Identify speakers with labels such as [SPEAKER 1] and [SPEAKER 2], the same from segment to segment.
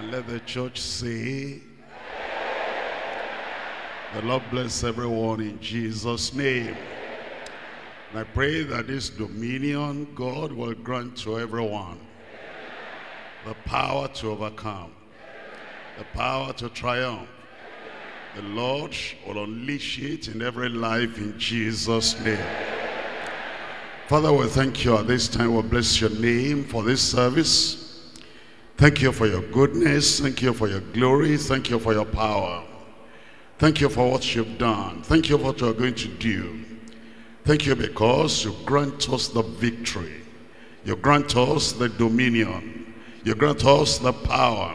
[SPEAKER 1] And let the church say, the Lord bless everyone in Jesus' name. And I pray that this dominion God will grant to everyone the power to overcome, the power to triumph. The Lord will unleash it in every life in Jesus' name. Father, we thank you at this time. We bless your name for this service. Thank you for your goodness. Thank you for your glory. Thank you for your power. Thank you for what you've done. Thank you for what you're going to do. Thank you because you grant us the victory. You grant us the dominion. You grant us the power.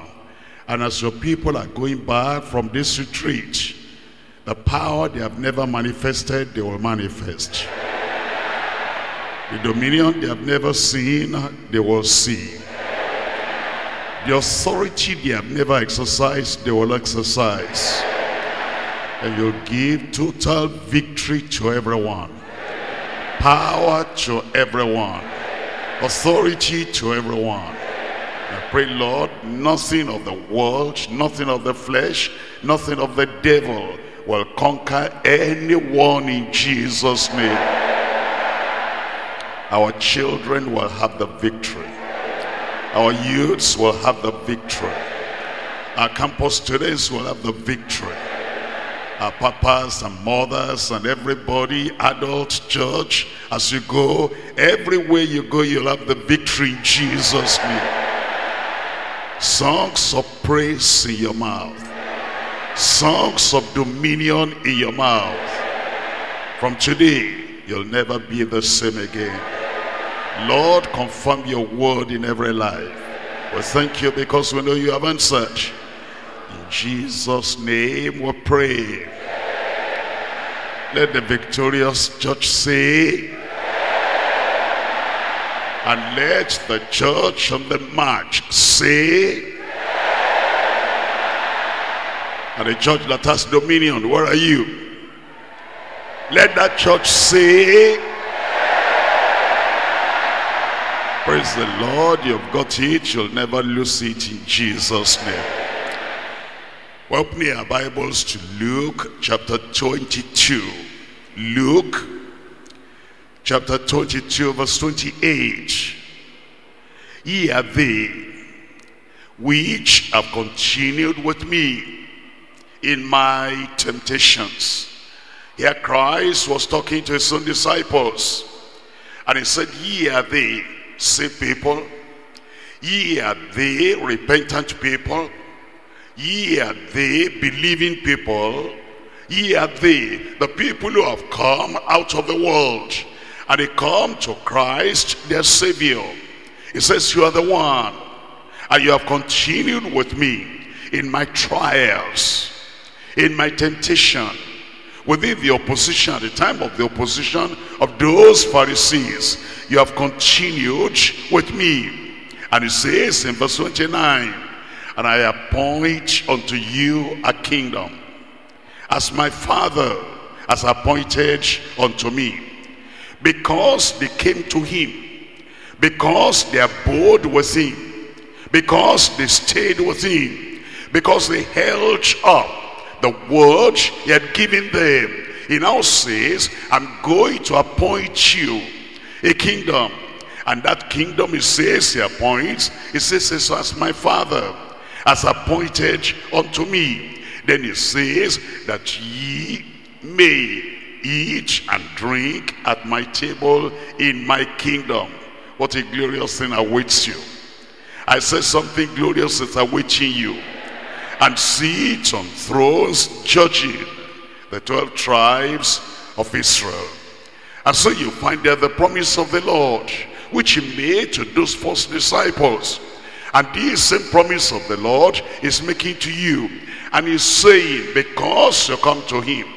[SPEAKER 1] And as your people are going back from this retreat, the power they have never manifested, they will manifest. The dominion they have never seen, they will see. The authority they have never exercised, they will exercise. And you'll give total victory to everyone. Power to everyone. Authority to everyone. I pray, Lord, nothing of the world, nothing of the flesh, nothing of the devil will conquer anyone in Jesus' name. Our children will have the victory. Our youths will have the victory. Our campus students will have the victory. Our papas and mothers and everybody, adult church, as you go, everywhere you go, you'll have the victory in Jesus' name. Songs of praise in your mouth. Songs of dominion in your mouth. From today, you'll never be the same again. Lord, confirm your word in every life. We thank you because we know you have answered. In Jesus' name we pray. Let the victorious church say, and let the church on the march say, and the church that has dominion, where are you? Let that church say, Praise the Lord, you've got it, you'll never lose it in Jesus' name. We open our Bibles to Luke chapter 22. Luke chapter 22 verse 28. Ye are they which have continued with me in my temptations. Here Christ was talking to his own disciples. And he said, ye are they sick people. Ye are they repentant people. Ye are they believing people. Ye are they the people who have come out of the world and they come to Christ their Savior. He says, you are the one and you have continued with me in my trials, in my temptation, within the opposition, at the time of the opposition of those Pharisees, you have continued with me. And he says in verse 29, and I appoint unto you a kingdom, as my father has appointed unto me because they came to him because they abode with him because they stayed with him because they held up the word he had given them he now says i'm going to appoint you a kingdom and that kingdom he says he appoints he says as my father has appointed unto me then he says that ye may eat and drink at my table in my kingdom. What a glorious thing awaits you. I said something glorious is awaiting you. And sit on thrones judging the 12 tribes of Israel. And so you find there the promise of the Lord, which he made to those first disciples. And this same promise of the Lord is making to you. And he's saying, because you come to him,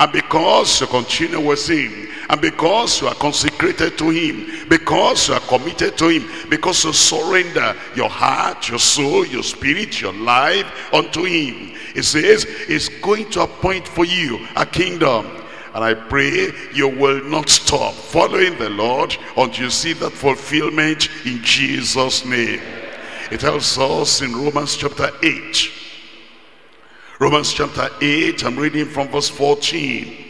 [SPEAKER 1] and because you continue with him, and because you are consecrated to him, because you are committed to him, because you surrender your heart, your soul, your spirit, your life unto him. He says, he's going to appoint for you a kingdom. And I pray you will not stop following the Lord until you see that fulfillment in Jesus' name. It tells us in Romans chapter 8. Romans chapter 8, I'm reading from verse 14.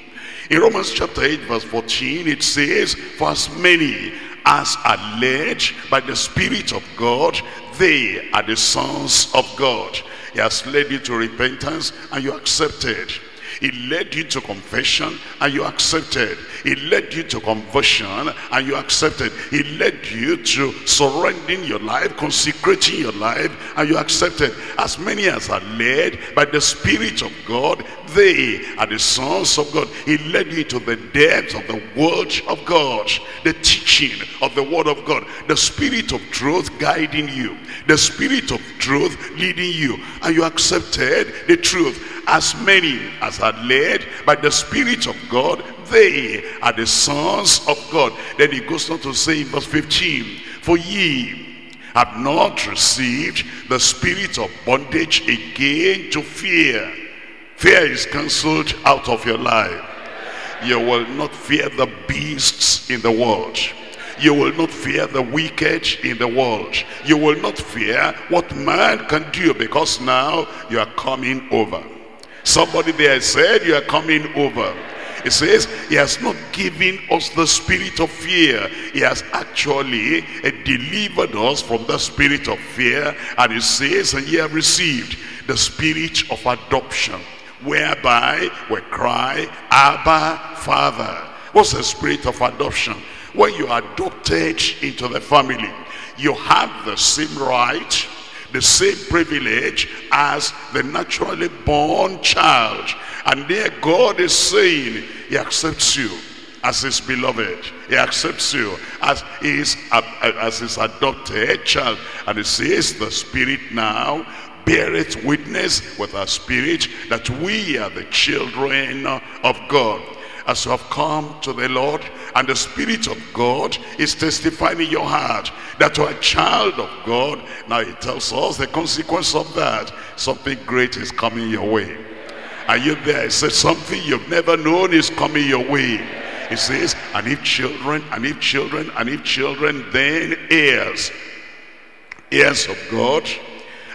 [SPEAKER 1] In Romans chapter 8 verse 14 it says, For as many as are led by the Spirit of God, they are the sons of God. He has led you to repentance and you accepted. He led you to confession and you accepted. He led you to conversion and you accepted. He led you to surrendering your life, consecrating your life and you accepted. As many as are led by the Spirit of God, they are the sons of God. He led you to the depths of the word of God, the teaching of the word of God, the spirit of truth guiding you, the spirit of truth leading you, and you accepted the truth. As many as are led by the spirit of God, they are the sons of God. Then he goes on to say in verse 15, For ye have not received the spirit of bondage again to fear. Fear is cancelled out of your life. You will not fear the beasts in the world. You will not fear the wicked in the world. You will not fear what man can do because now you are coming over. Somebody there said you are coming over. It says he has not given us the spirit of fear. He has actually uh, delivered us from the spirit of fear. And he says, and ye have received the spirit of adoption, whereby we cry, Abba, Father. What's the spirit of adoption? When you are adopted into the family, you have the same right, the same privilege as the naturally born child. And there God is saying, he accepts you as his beloved. He accepts you as his, uh, uh, as his adopted child. And he says, the spirit now beareth witness with our spirit that we are the children of God. As you have come to the Lord and the Spirit of God is testifying in your heart that you are a child of God. Now he tells us the consequence of that. Something great is coming your way. Are you there? He said something you've never known is coming your way. He says, and if children, and if children, and if children, then heirs. Heirs of God,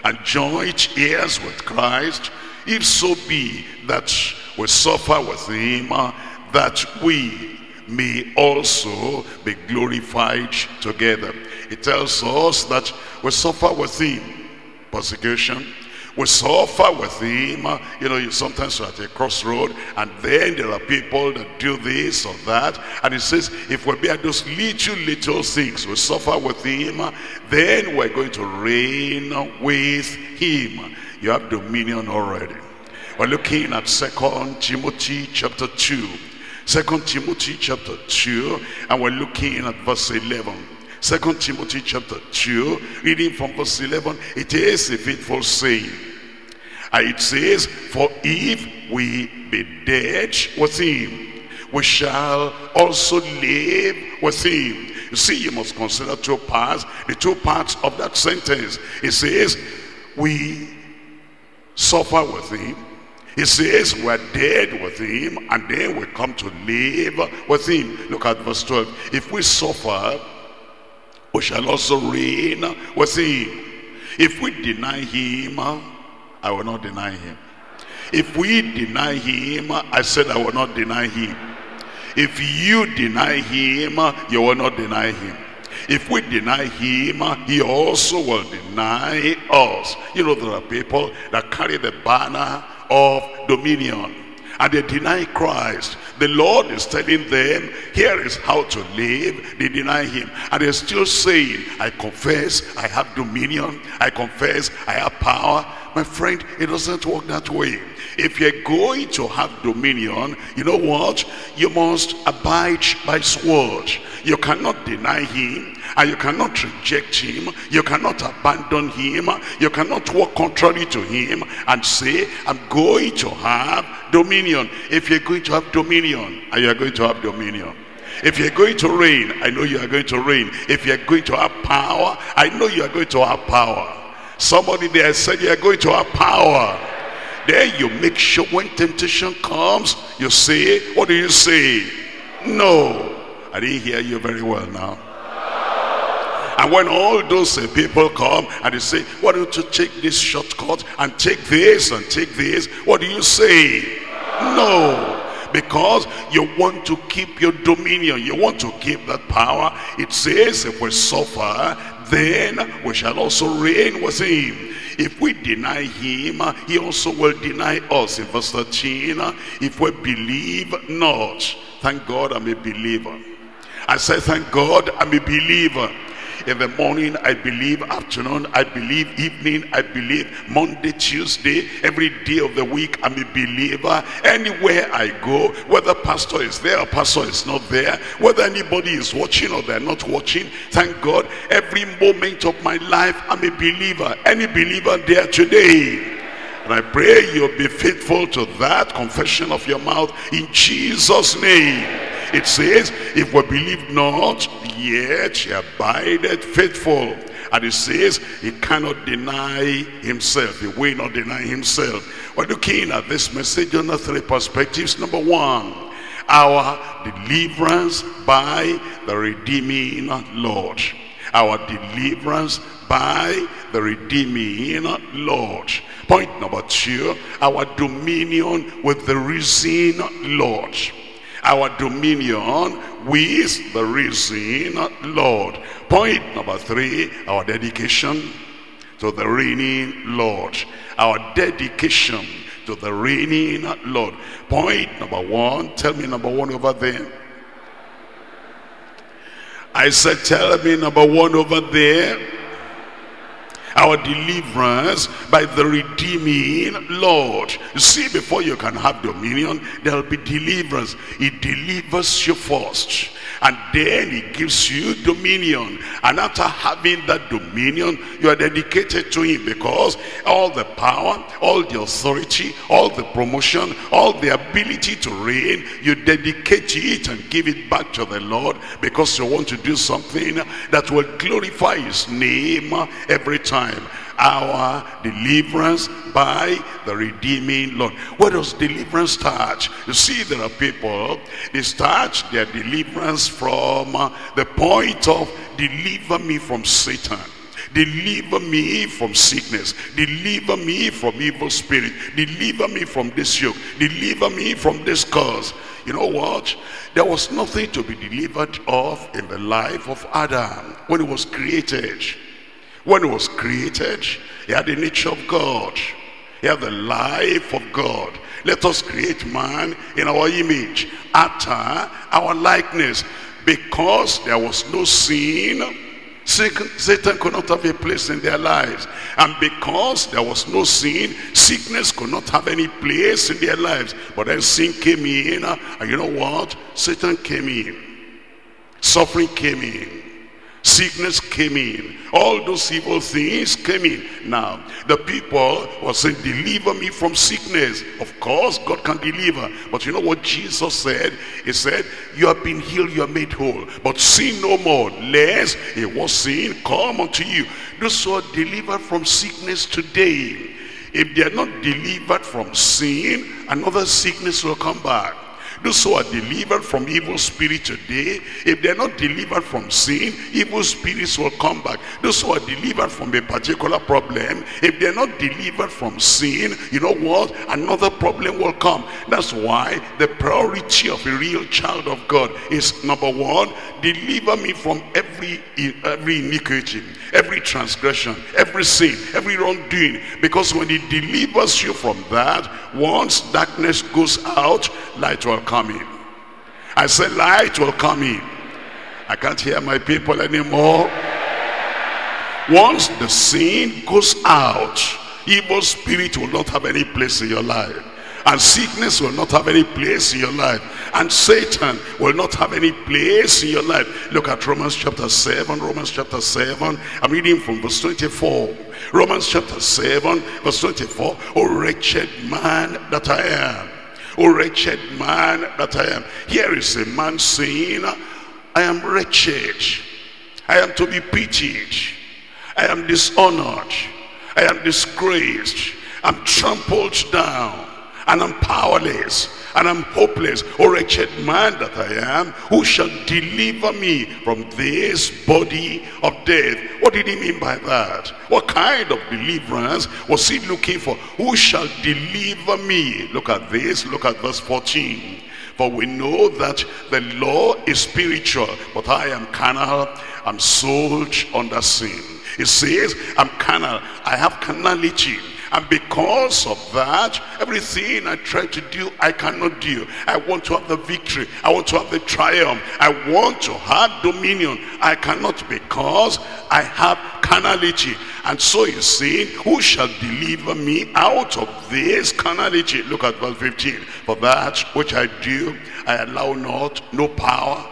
[SPEAKER 1] and joint heirs with Christ, if so be that we suffer with him, that we may also be glorified together. It tells us that we suffer with him, persecution, we suffer with him. You know, you sometimes you're at a crossroad and then there are people that do this or that. And it says, if we bear those little, little things, we suffer with him, then we're going to reign with him. You have dominion already. We're looking at Second Timothy chapter 2. Second Timothy chapter 2, and we're looking at verse 11. Second Timothy chapter 2, reading from verse 11, it is a faithful saying. And it says, For if we be dead with him, we shall also live with him. You see, you must consider two parts, the two parts of that sentence. It says, we suffer with him. It says we're dead with him and then we come to live with him. Look at verse 12. If we suffer, we shall also reign with him. If we deny him, I will not deny him. If we deny him, I said I will not deny him. If you deny him, you will not deny him. If we deny him, he also will deny us. You know, there are people that carry the banner of dominion and they deny Christ. The Lord is telling them, here is how to live. They deny him. And they're still saying, I confess I have dominion. I confess I have power. My friend, it doesn't work that way. If you're going to have dominion, you know what? You must abide by his word. You cannot deny him and you cannot reject him. You cannot abandon him. You cannot walk contrary to him and say, I'm going to have dominion. If you're going to have dominion, and you're going to have dominion. If you're going to reign, I know you are going to reign. If you're going to have power, I know you are going to have power. Somebody there said you are going to have power. Then you make sure when temptation comes, you say, what do you say? No. I didn't hear you very well now. And when all those uh, people come and they say, why don't you take this shortcut and take this and take this? What do you say? No because you want to keep your dominion you want to keep that power it says if we suffer then we shall also reign with him. If we deny him he also will deny us. In verse 13 if we believe not thank god i'm a believer. I say thank god i'm a believer in the morning, I believe afternoon, I believe evening, I believe Monday, Tuesday, every day of the week, I'm a believer. Anywhere I go, whether pastor is there or pastor is not there, whether anybody is watching or they're not watching, thank God, every moment of my life, I'm a believer. Any believer there today? And I pray you'll be faithful to that confession of your mouth in Jesus' name. It says, if we believe not, yet he abideth faithful. And it says, he cannot deny himself. He will not deny himself. We're looking at this message on the three perspectives. Number one, our deliverance by the redeeming Lord. Our deliverance by the redeeming Lord. Point number two, our dominion with the risen Lord our dominion with the risen Lord. Point number three, our dedication to the reigning Lord. Our dedication to the reigning Lord. Point number one, tell me number one over there. I said, tell me number one over there our deliverance by the redeeming Lord. You see, before you can have dominion, there'll be deliverance. He delivers you first. And then he gives you dominion. And after having that dominion, you are dedicated to him because all the power, all the authority, all the promotion, all the ability to reign, you dedicate it and give it back to the Lord because you want to do something that will glorify his name every time our deliverance by the redeeming Lord. Where does deliverance start? You see, there are people, they start their deliverance from uh, the point of deliver me from Satan. Deliver me from sickness. Deliver me from evil spirit. Deliver me from this yoke. Deliver me from this curse. You know what? There was nothing to be delivered of in the life of Adam when he was created. When he was created, he had the nature of God. He had the life of God. Let us create man in our image, after our likeness. Because there was no sin, Satan could not have a place in their lives. And because there was no sin, sickness could not have any place in their lives. But then sin came in, and you know what? Satan came in. Suffering came in. Sickness came in. All those evil things came in. Now, the people were saying, deliver me from sickness. Of course, God can deliver. But you know what Jesus said? He said, you have been healed, you are made whole. But sin no more, lest it was sin come unto you. Those who are delivered from sickness today, if they are not delivered from sin, another sickness will come back. Those who are delivered from evil spirit today, if they're not delivered from sin, evil spirits will come back. Those who are delivered from a particular problem, if they're not delivered from sin, you know what? Another problem will come. That's why the priority of a real child of God is number one, deliver me from every, every iniquity, every transgression, every sin, every wrongdoing. Because when he delivers you from that, once darkness goes out, light will come in. I said light will come in. I can't hear my people anymore. Once the sin goes out, evil spirit will not have any place in your life. And sickness will not have any place in your life. And Satan will not have any place in your life. Look at Romans chapter 7. Romans chapter 7. I'm reading from verse 24. Romans chapter 7 verse 24. Oh wretched man that I am. Oh wretched man that I am. Here is a man saying, I am wretched. I am to be pitied. I am dishonored. I am disgraced. I'm trampled down and I'm powerless. And I'm hopeless. O wretched man that I am, who shall deliver me from this body of death? What did he mean by that? What kind of deliverance was he looking for? Who shall deliver me? Look at this, look at verse 14. For we know that the law is spiritual, but I am carnal, I'm sold under sin. It says, I'm carnal, I have carnality. And because of that, everything I try to do, I cannot do. I want to have the victory. I want to have the triumph. I want to have dominion. I cannot because I have carnality. And so he's saying, who shall deliver me out of this carnality? Look at verse 15. For that which I do, I allow not, no power,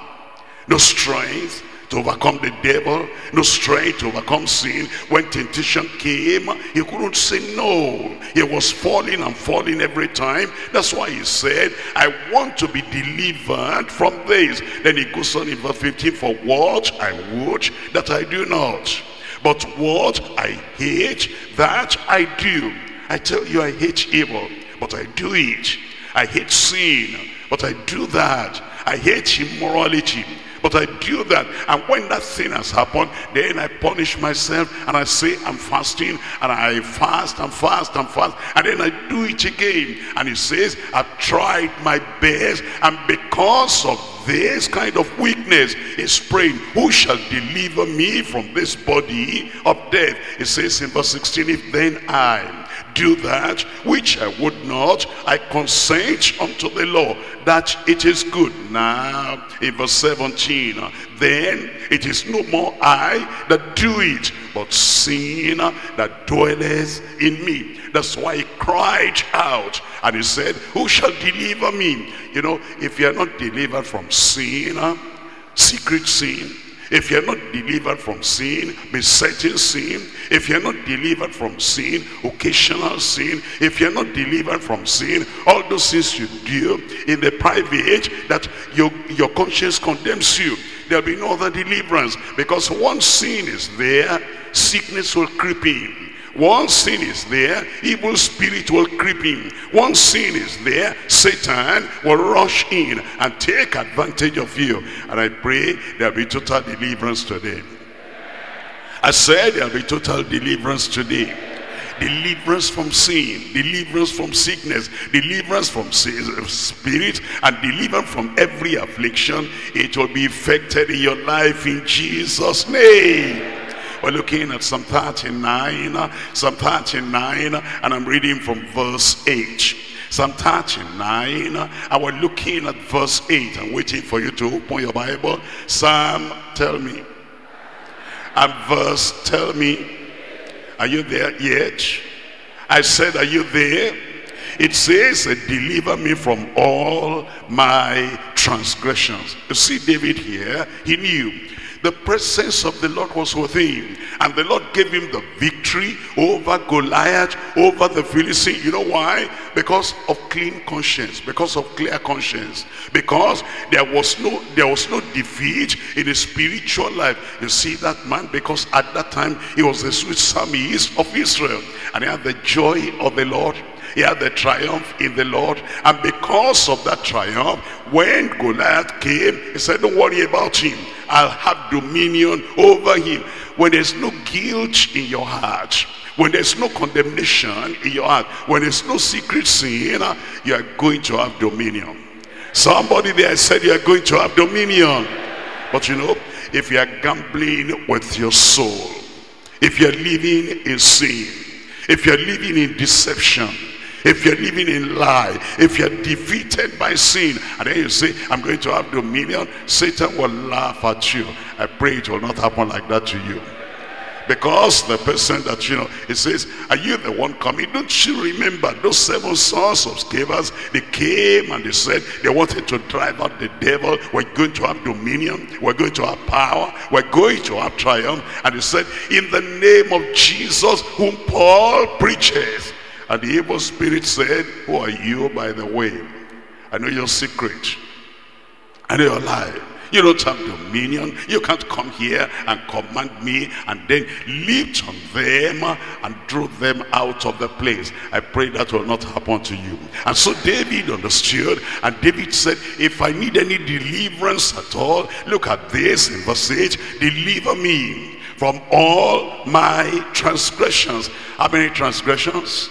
[SPEAKER 1] no strength, to overcome the devil, no strength to overcome sin. When temptation came, he couldn't say no. He was falling and falling every time. That's why he said, I want to be delivered from this. Then he goes on in verse 15, for what I would that I do not. But what I hate, that I do. I tell you I hate evil, but I do it. I hate sin, but I do that. I hate immorality, but I do that. And when that thing has happened, then I punish myself and I say I'm fasting and I fast and fast and fast. And then I do it again. And he says, I've tried my best. And because of this kind of weakness is praying, who shall deliver me from this body of death? It says in verse 16, if then I do that which I would not, I consent unto the law that it is good. Now, in verse 17, uh, then it is no more I that do it, but sin uh, that dwelleth in me. That's why he cried out and he said, who shall deliver me? You know, if you are not delivered from sin, uh, secret sin, if you're not delivered from sin, besetting sin, if you're not delivered from sin, occasional sin, if you're not delivered from sin, all those things you do in the private age that your, your conscience condemns you, there'll be no other deliverance because once sin is there, sickness will creep in. One sin is there, evil spirit will creep in. One sin is there, Satan will rush in and take advantage of you. And I pray there'll be total deliverance today. I said there'll be total deliverance today. Deliverance from sin, deliverance from sickness, deliverance from spirit, and deliverance from every affliction. It will be effected in your life in Jesus' name. We're looking at Psalm 39, Psalm 39, and I'm reading from verse 8. Psalm 39, and we're looking at verse 8. I'm waiting for you to open your Bible. Psalm, tell me. And verse, tell me. Are you there yet? I said, are you there? It says, deliver me from all my transgressions. You see David here, he knew the presence of the Lord was with him. And the Lord gave him the victory over Goliath, over the Philistine. You know why? Because of clean conscience, because of clear conscience. Because there was no there was no defeat in his spiritual life. You see that man, because at that time he was the sweet psalmist of Israel. And he had the joy of the Lord he had the triumph in the Lord. And because of that triumph, when Goliath came, he said, don't worry about him. I'll have dominion over him. When there's no guilt in your heart, when there's no condemnation in your heart, when there's no secret sin, you are going to have dominion. Somebody there said you are going to have dominion. But you know, if you are gambling with your soul, if you're living in sin, if you're living in deception, if you're living in lie, if you're defeated by sin, and then you say, I'm going to have dominion, Satan will laugh at you. I pray it will not happen like that to you. Because the person that, you know, he says, are you the one coming? Don't you remember those seven sons of Scevas? They came and they said they wanted to drive out the devil. We're going to have dominion. We're going to have power. We're going to have triumph. And he said, in the name of Jesus, whom Paul preaches. And the evil spirit said, who are you by the way? I know your secret. I know your lie. You don't have dominion. You can't come here and command me and then lift on them and throw them out of the place. I pray that will not happen to you. And so David understood and David said, if I need any deliverance at all, look at this in verse 8, deliver me from all my transgressions. How many transgressions?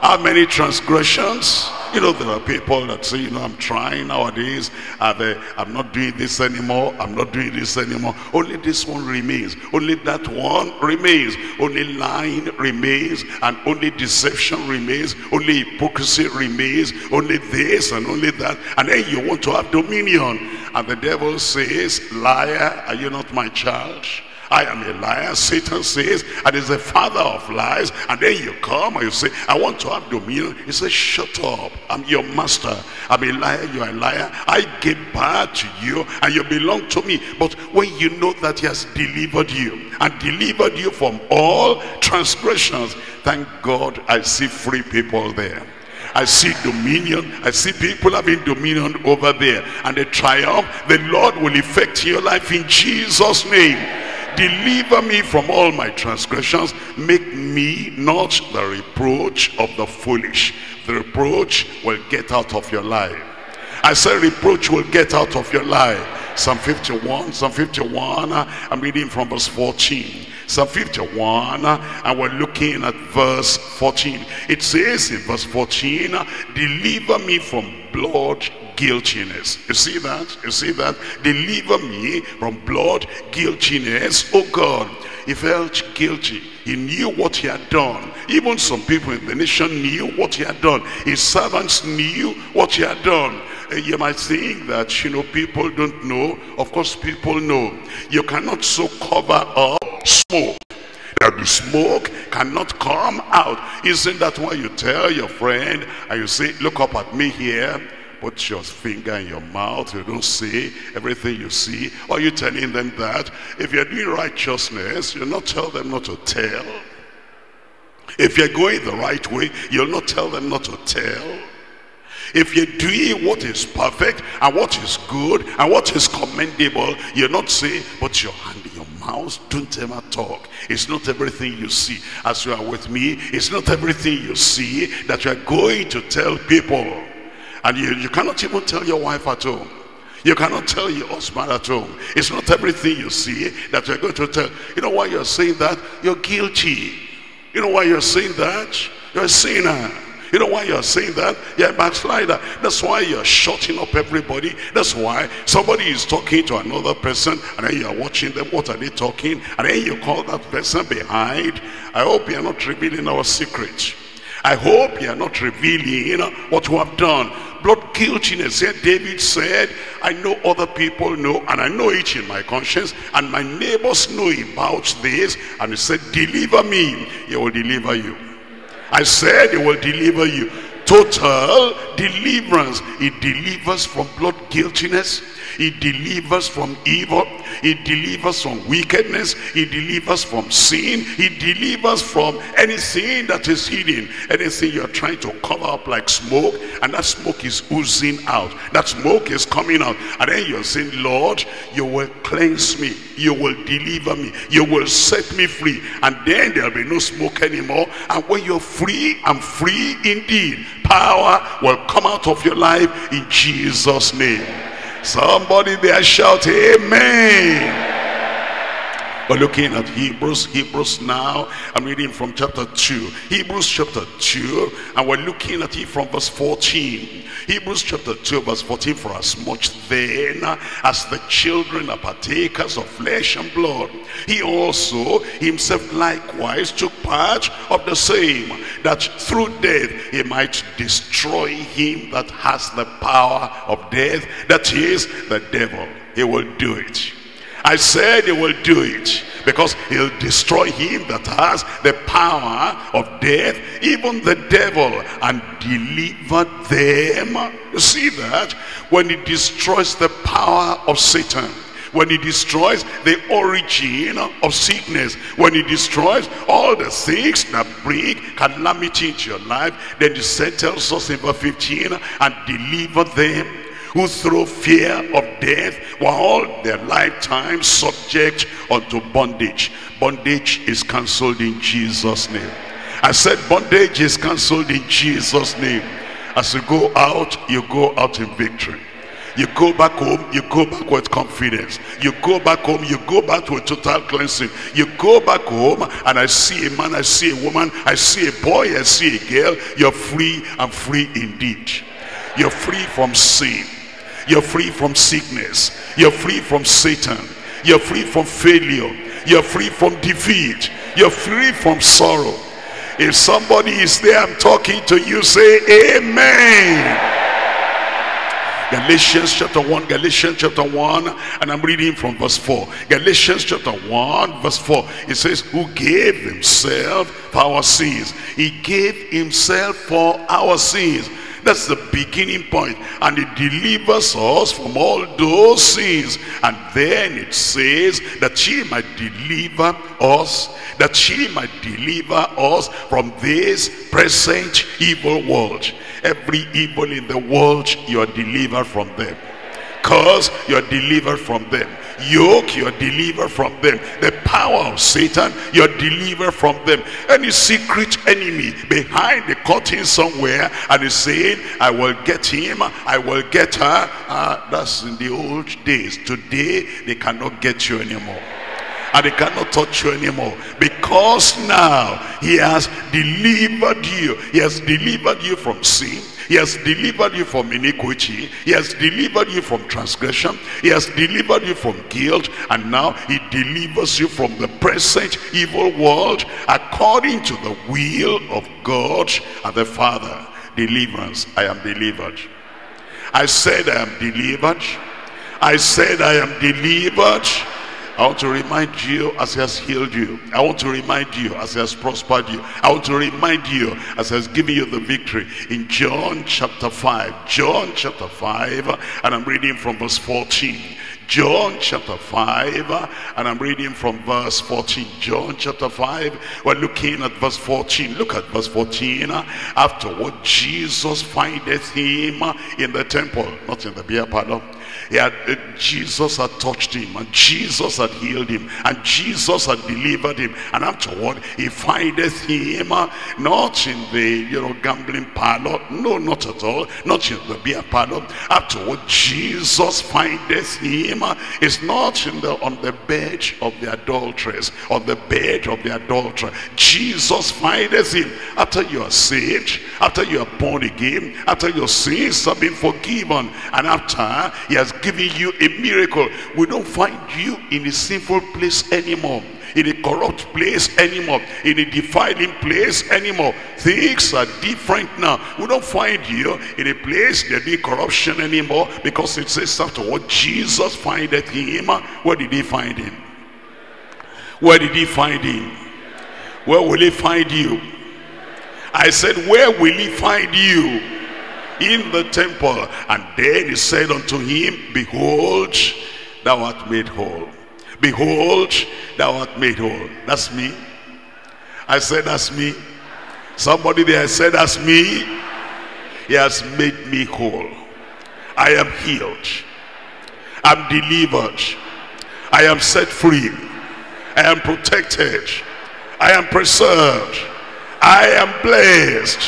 [SPEAKER 1] How many transgressions? You know, there are people that say, you know, I'm trying nowadays. Uh, I'm not doing this anymore. I'm not doing this anymore. Only this one remains. Only that one remains. Only lying remains. And only deception remains. Only hypocrisy remains. Only this and only that. And then you want to have dominion. And the devil says, liar, are you not my child? I am a liar, Satan says, and is the father of lies. And then you come and you say, I want to have dominion. He says, shut up. I'm your master. I'm a liar, you're a liar. I gave birth to you and you belong to me. But when you know that he has delivered you and delivered you from all transgressions, thank God I see free people there. I see dominion. I see people having dominion over there. And the triumph, the Lord will effect your life in Jesus' name. Deliver me from all my transgressions. Make me not the reproach of the foolish. The reproach will get out of your life. I said reproach will get out of your life. Psalm 51, Psalm 51, I'm reading from verse 14. Psalm 51, and we're looking at verse 14. It says in verse 14, deliver me from blood guiltiness. You see that? You see that? Deliver me from blood guiltiness. Oh God, he felt guilty. He knew what he had done. Even some people in the nation knew what he had done. His servants knew what he had done. Uh, you might think that, you know, people don't know. Of course, people know. You cannot so cover up smoke. That the smoke cannot come out. Isn't that why you tell your friend and you say, look up at me here? put your finger in your mouth. You don't see everything you see. Or you telling them that? If you're doing righteousness you'll not tell them not to tell. If you're going the right way you'll not tell them not to tell. If you're doing what is perfect and what is good and what is commendable you'll not say put your hand mouth don't ever talk it's not everything you see as you are with me it's not everything you see that you are going to tell people and you, you cannot even tell your wife at home. You cannot tell your husband at home. It's not everything you see that you're going to tell. You know why you're saying that? You're guilty. You know why you're saying that? You're a sinner. You know why you're saying that? You're a backslider. That's why you're shutting up everybody. That's why somebody is talking to another person and then you're watching them. What are they talking? And then you call that person behind. I hope you're not revealing our secret. I hope you are not revealing what you have done. Blood guiltiness. Here David said, I know other people know, and I know it in my conscience, and my neighbors know about this. And he said, deliver me. He will deliver you. I said, he will deliver you. Total deliverance. It delivers from blood guiltiness. It delivers from evil. It delivers from wickedness. It delivers from sin. It delivers from anything that is hidden. Anything you're trying to cover up like smoke. And that smoke is oozing out. That smoke is coming out. And then you're saying, Lord, you will cleanse me. You will deliver me. You will set me free. And then there'll be no smoke anymore. And when you're free, I'm free indeed. Power will come out of your life in Jesus' name. Somebody there shout amen. We're looking at Hebrews, Hebrews now. I'm reading from chapter 2. Hebrews chapter 2, and we're looking at it from verse 14. Hebrews chapter 2, verse 14. For as much then as the children are partakers of flesh and blood, he also himself likewise took part of the same, that through death he might destroy him that has the power of death, that is the devil. He will do it I said he will do it because he'll destroy him that has the power of death, even the devil, and deliver them. You see that? When he destroys the power of Satan, when he destroys the origin of sickness, when he destroys all the things that bring calamity into your life, then he settles us in verse 15 and deliver them who through fear of death were all their lifetime subject unto bondage. Bondage is cancelled in Jesus' name. I said bondage is cancelled in Jesus' name. As you go out, you go out in victory. You go back home, you go back with confidence. You go back home, you go back with total cleansing. You go back home and I see a man, I see a woman, I see a boy, I see a girl. You're free and free indeed. You're free from sin. You're free from sickness. You're free from Satan. You're free from failure. You're free from defeat. You're free from sorrow. If somebody is there, I'm talking to you, say amen. Galatians chapter 1, Galatians chapter 1, and I'm reading from verse 4. Galatians chapter 1, verse 4. It says, Who gave himself for our sins. He gave himself for our sins. That's the beginning point. And it delivers us from all those sins. And then it says that she might deliver us, that she might deliver us from this present evil world. Every evil in the world, you are delivered from them. Cause, you are delivered from them. Yoke, you are delivered from them. The power of Satan, you are delivered from them. Any secret enemy behind the curtain somewhere and is saying, I will get him, I will get her. Uh, that's in the old days. Today, they cannot get you anymore and they cannot touch you anymore because now he has delivered you he has delivered you from sin he has delivered you from iniquity. He has delivered you from transgression. He has delivered you from guilt. And now he delivers you from the present evil world according to the will of God and the Father. Deliverance. I am delivered. I said I am delivered. I said I am delivered I want to remind you as he has healed you. I want to remind you as he has prospered you. I want to remind you as he has given you the victory. In John chapter 5. John chapter 5. And I'm reading from verse 14. John chapter 5 and I'm reading from verse 14 John chapter 5 we're looking at verse 14 look at verse 14 afterward Jesus findeth him in the temple not in the beer parlor had, uh, Jesus had touched him and Jesus had healed him and Jesus had delivered him. And afterward he findeth him uh, not in the you know gambling parlor. No not at all. Not in the beer parlor. Afterward Jesus findeth him uh, is not in the on the bed of the adulteress on the bed of the adulterer. Jesus findeth him. After you are saved after you are born again after your sins have been forgiven and after he has given you a miracle. We don't find you in a sinful place anymore in a corrupt place anymore in a defiling place anymore. Things are different now. We don't find you in a place there be corruption anymore because it says after what jesus findeth him where did he find him? Where did he find him? Where will he find you? I said where will he find you in the temple. And then he said unto him, Behold, thou art made whole. Behold, thou art made whole. That's me. I said, that's me. Somebody there said, that's me. He has made me whole. I am healed. I'm delivered. I am set free. I am protected. I am preserved. I am blessed.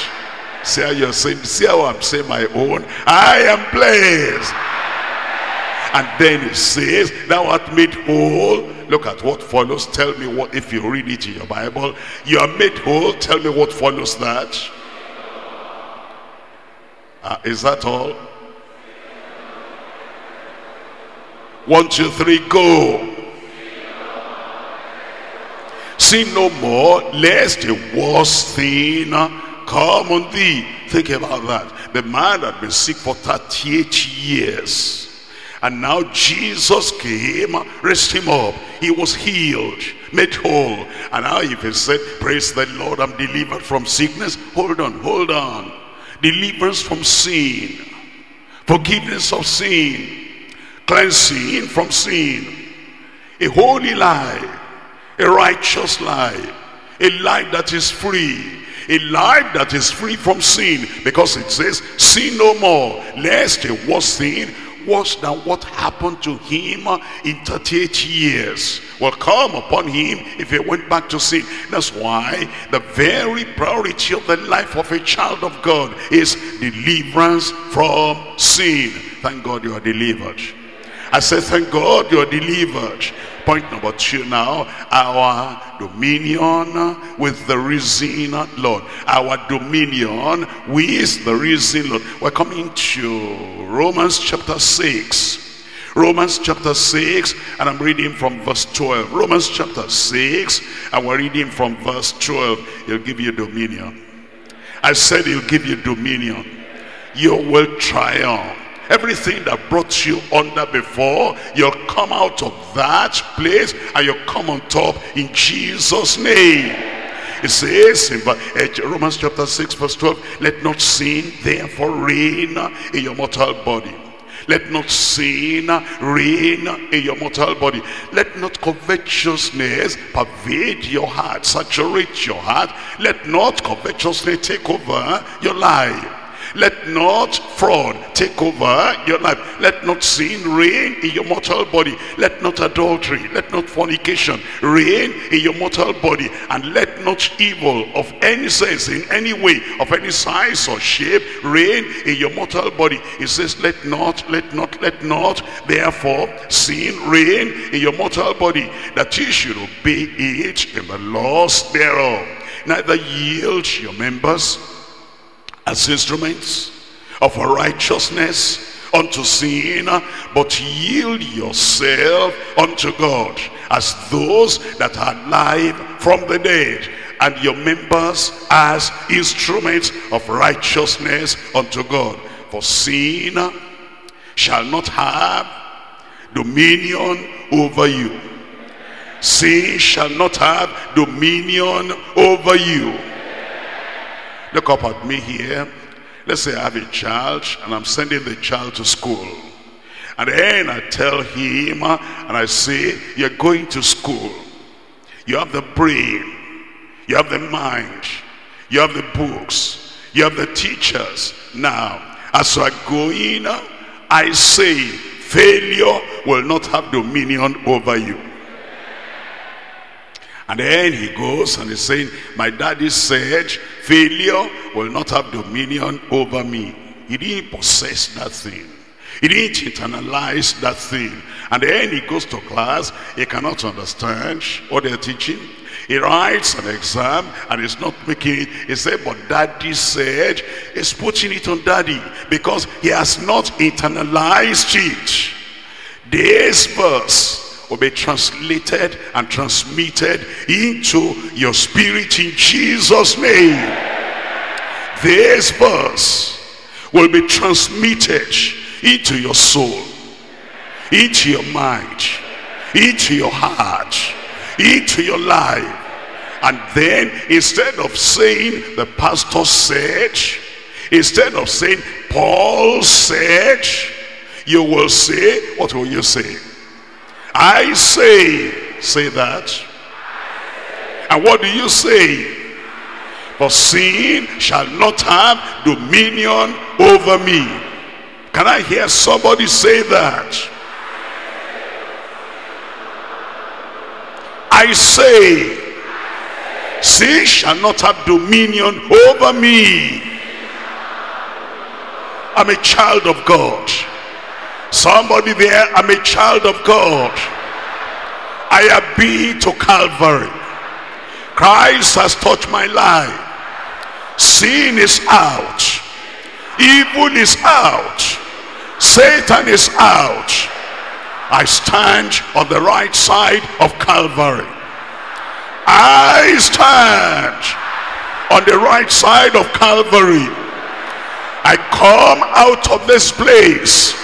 [SPEAKER 1] See how you're saying, see how I'm saying my own. I am blessed. And then it says, thou art made whole. Look at what follows. Tell me what, if you read it in your Bible, you are made whole. Tell me what follows that. Uh, is that all? One, two, three, go. Sin no more, lest a worse thing come on thee. Think about that. The man had been sick for 38 years. And now Jesus came, raised him up. He was healed, made whole. And now if he said, praise the Lord, I'm delivered from sickness. Hold on, hold on. Deliverance from sin. Forgiveness of sin. Cleansing from sin. A holy life. A righteous life. A life that is free A life that is free from sin. Because it says, sin no more, lest a worse thing worse than what happened to him in 38 years will come upon him if he went back to sin. That's why the very priority of the life of a child of God is deliverance from sin. Thank God you are delivered. I said, thank God you are delivered. Point number two now, our dominion with the risen Lord. Our dominion with the risen Lord. We're coming to Romans chapter 6. Romans chapter 6, and I'm reading from verse 12. Romans chapter 6, and we're reading from verse 12. He'll give you dominion. I said he'll give you dominion. You will triumph Everything that brought you under before, you'll come out of that place and you'll come on top in Jesus' name. It says in uh, Romans chapter 6 verse 12, let not sin therefore reign in your mortal body. Let not sin reign in your mortal body. Let not covetousness pervade your heart, saturate your heart. Let not covetousness take over your life. Let not fraud take over your life. Let not sin reign in your mortal body. Let not adultery, let not fornication reign in your mortal body. And let not evil of any sense, in any way, of any size or shape, reign in your mortal body. It says, let not, let not, let not, therefore, sin reign in your mortal body, that you should obey it in the laws thereof. Neither yield your members as instruments of righteousness unto sin, but yield yourself unto God as those that are alive from the dead, and your members as instruments of righteousness unto God. For sin shall not have dominion over you. Sin shall not have dominion over you Look up at me here. Let's say I have a child and I'm sending the child to school. And then I tell him and I say, you're going to school. You have the brain. You have the mind. You have the books. You have the teachers. Now, as you are going, I say, failure will not have dominion over you. And then he goes and he's saying, my daddy said, failure will not have dominion over me. He didn't possess that thing. He didn't internalize that thing. And then he goes to class, he cannot understand what they're teaching. He writes an exam and he's not making it. He said, but daddy said, he's putting it on daddy because he has not internalized it. This verse will be translated and transmitted into your spirit in Jesus name. This verse will be transmitted into your soul into your mind into your heart into your life. And then instead of saying the pastor said instead of saying Paul said you will say what will you say I say, say that. And what do you say? For sin shall not have dominion over me. Can I hear somebody say that? I say, sin shall not have dominion over me. I'm a child of God. Somebody there, I'm a child of God. I have been to Calvary. Christ has touched my life. Sin is out. Evil is out. Satan is out. I stand on the right side of Calvary. I stand on the right side of Calvary. I come out of this place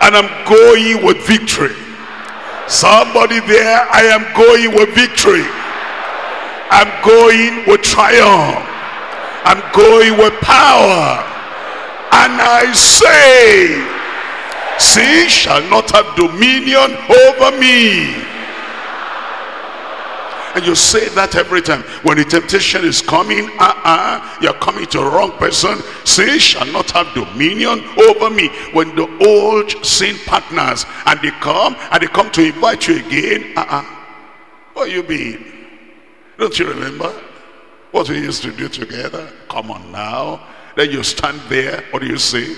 [SPEAKER 1] and I'm going with victory. Somebody there, I am going with victory. I'm going with triumph. I'm going with power. And I say, sin shall not have dominion over me. And you say that every time. When the temptation is coming, uh-uh, you're coming to a wrong person. Sin shall not have dominion over me. When the old sin partners, and they come, and they come to invite you again, uh-uh. What you mean? Don't you remember? What we used to do together? Come on now. Then you stand there. What do you say?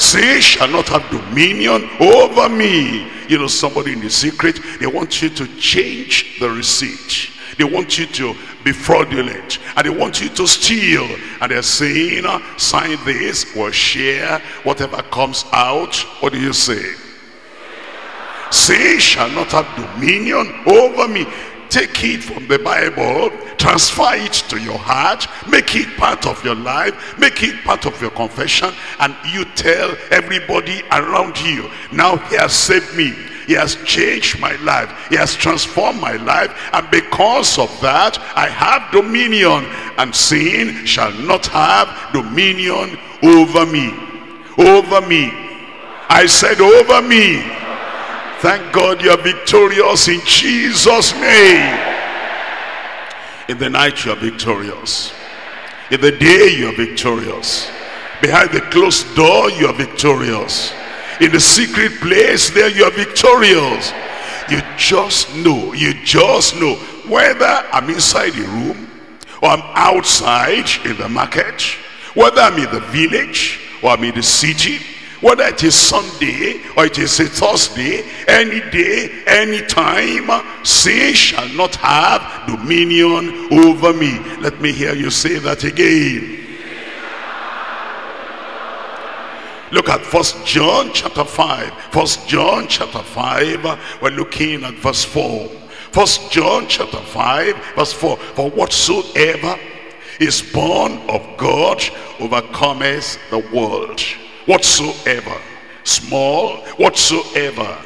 [SPEAKER 1] Sin shall not have dominion over me. You know, somebody in the secret, they want you to change the receipt. They want you to be fraudulent. And they want you to steal. And they're saying, ah, sign this or share whatever comes out. What do you say? Sin shall not have dominion over me. Take it from the Bible, transfer it to your heart, make it part of your life, make it part of your confession, and you tell everybody around you, now he has saved me. He has changed my life. He has transformed my life. And because of that, I have dominion. And sin shall not have dominion over me. Over me. I said over me. Thank God you are victorious in Jesus' name. In the night you are victorious. In the day you are victorious. Behind the closed door you are victorious. In the secret place there you are victorious. You just know, you just know whether I'm inside the room or I'm outside in the market, whether I'm in the village or I'm in the city, whether it is Sunday or it is a Thursday, any day, any time, sin shall not have dominion over me. Let me hear you say that again. Look at First John chapter 5. First John chapter 5, we're looking at verse 4. First John chapter 5, verse 4. For whatsoever is born of God overcometh the world whatsoever, small, whatsoever,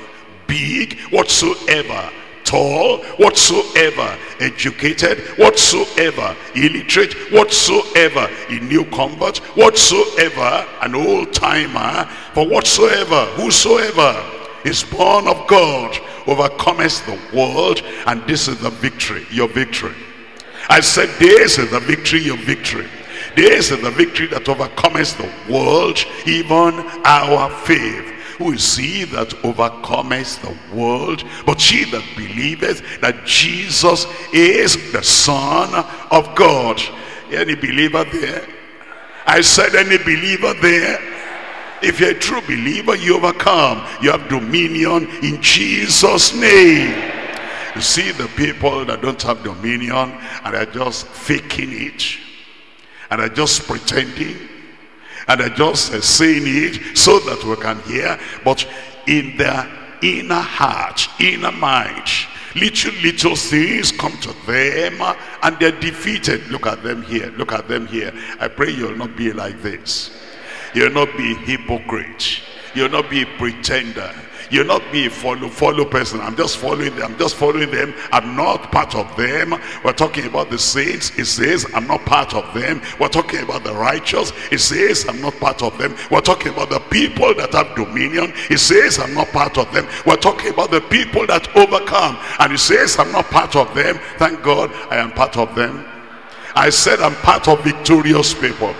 [SPEAKER 1] big, whatsoever, tall, whatsoever, educated, whatsoever, illiterate, whatsoever, a new convert, whatsoever, an old timer, for whatsoever, whosoever is born of God overcometh the world, and this is the victory, your victory. I said this is the victory, your victory. This is the victory that overcomes the world, even our faith. Who is he that overcomes the world? But she that believeth that Jesus is the Son of God. Any believer there? I said any believer there? If you're a true believer, you overcome. You have dominion in Jesus' name. You see the people that don't have dominion and they're just faking it and are just pretending and are just uh, saying it so that we can hear. But in their inner heart inner mind little little things come to them and they're defeated. Look at them here. Look at them here. I pray you'll not be like this. You'll not be a hypocrite. You'll not be a pretender You'll not be a follow, follow person. I'm just following them. I'm just following them. I'm not part of them. We're talking about the saints. It says I'm not part of them. We're talking about the righteous. It says I'm not part of them. We're talking about the people that have dominion. It says I'm not part of them. We're talking about the people that overcome. And it says I'm not part of them. Thank God I am part of them. I said I'm part of victorious people.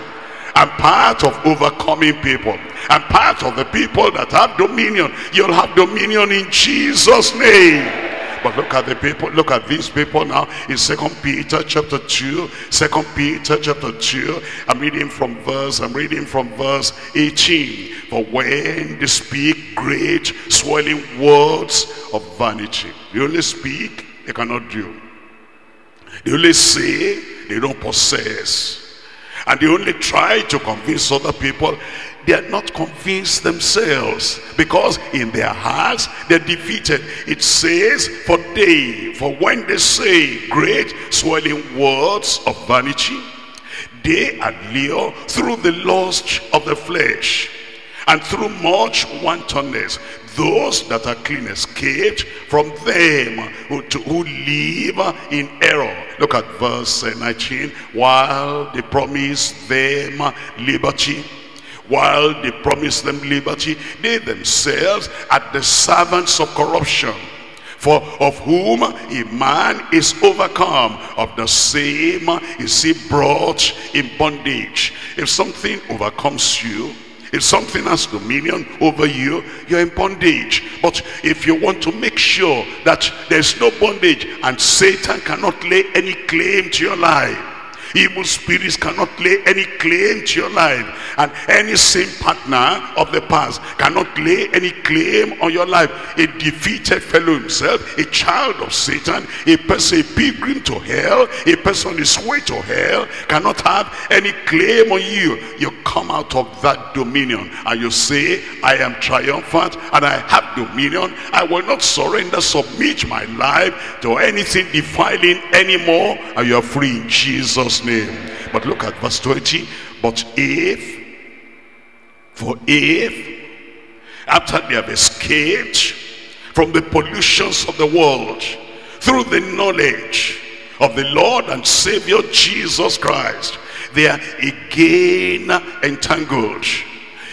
[SPEAKER 1] I'm part of overcoming people. I'm part of the people that have dominion. You'll have dominion in Jesus' name. But look at the people, look at these people now in Second Peter chapter 2. Second Peter chapter 2. I'm reading from verse, I'm reading from verse 18. For when they speak great swelling words of vanity, they only speak, they cannot do. They only say, they don't possess. And they only try to convince other people. They are not convinced themselves. Because in their hearts, they're defeated. It says, for they, for when they say great swelling words of vanity, they allure through the lust of the flesh and through much wantonness those that are clean escaped from them who, to, who live in error. Look at verse uh, 19. While they promise them liberty, while they promise them liberty, they themselves are the servants of corruption. For of whom a man is overcome, of the same is he brought in bondage. If something overcomes you, if something has dominion over you, you're in bondage. But if you want to make sure that there's no bondage and Satan cannot lay any claim to your life, Evil spirits cannot lay any claim to your life. And any sin partner of the past cannot lay any claim on your life. A defeated fellow himself, a child of Satan, a person, a pilgrim to hell, a person on his way to hell, cannot have any claim on you. You come out of that dominion and you say, I am triumphant and I have dominion. I will not surrender, submit my life to anything defiling anymore. And you are free in Jesus' name. But look at verse 20. But if, for if, after they have escaped from the pollutions of the world, through the knowledge of the Lord and Savior Jesus Christ, they are again entangled.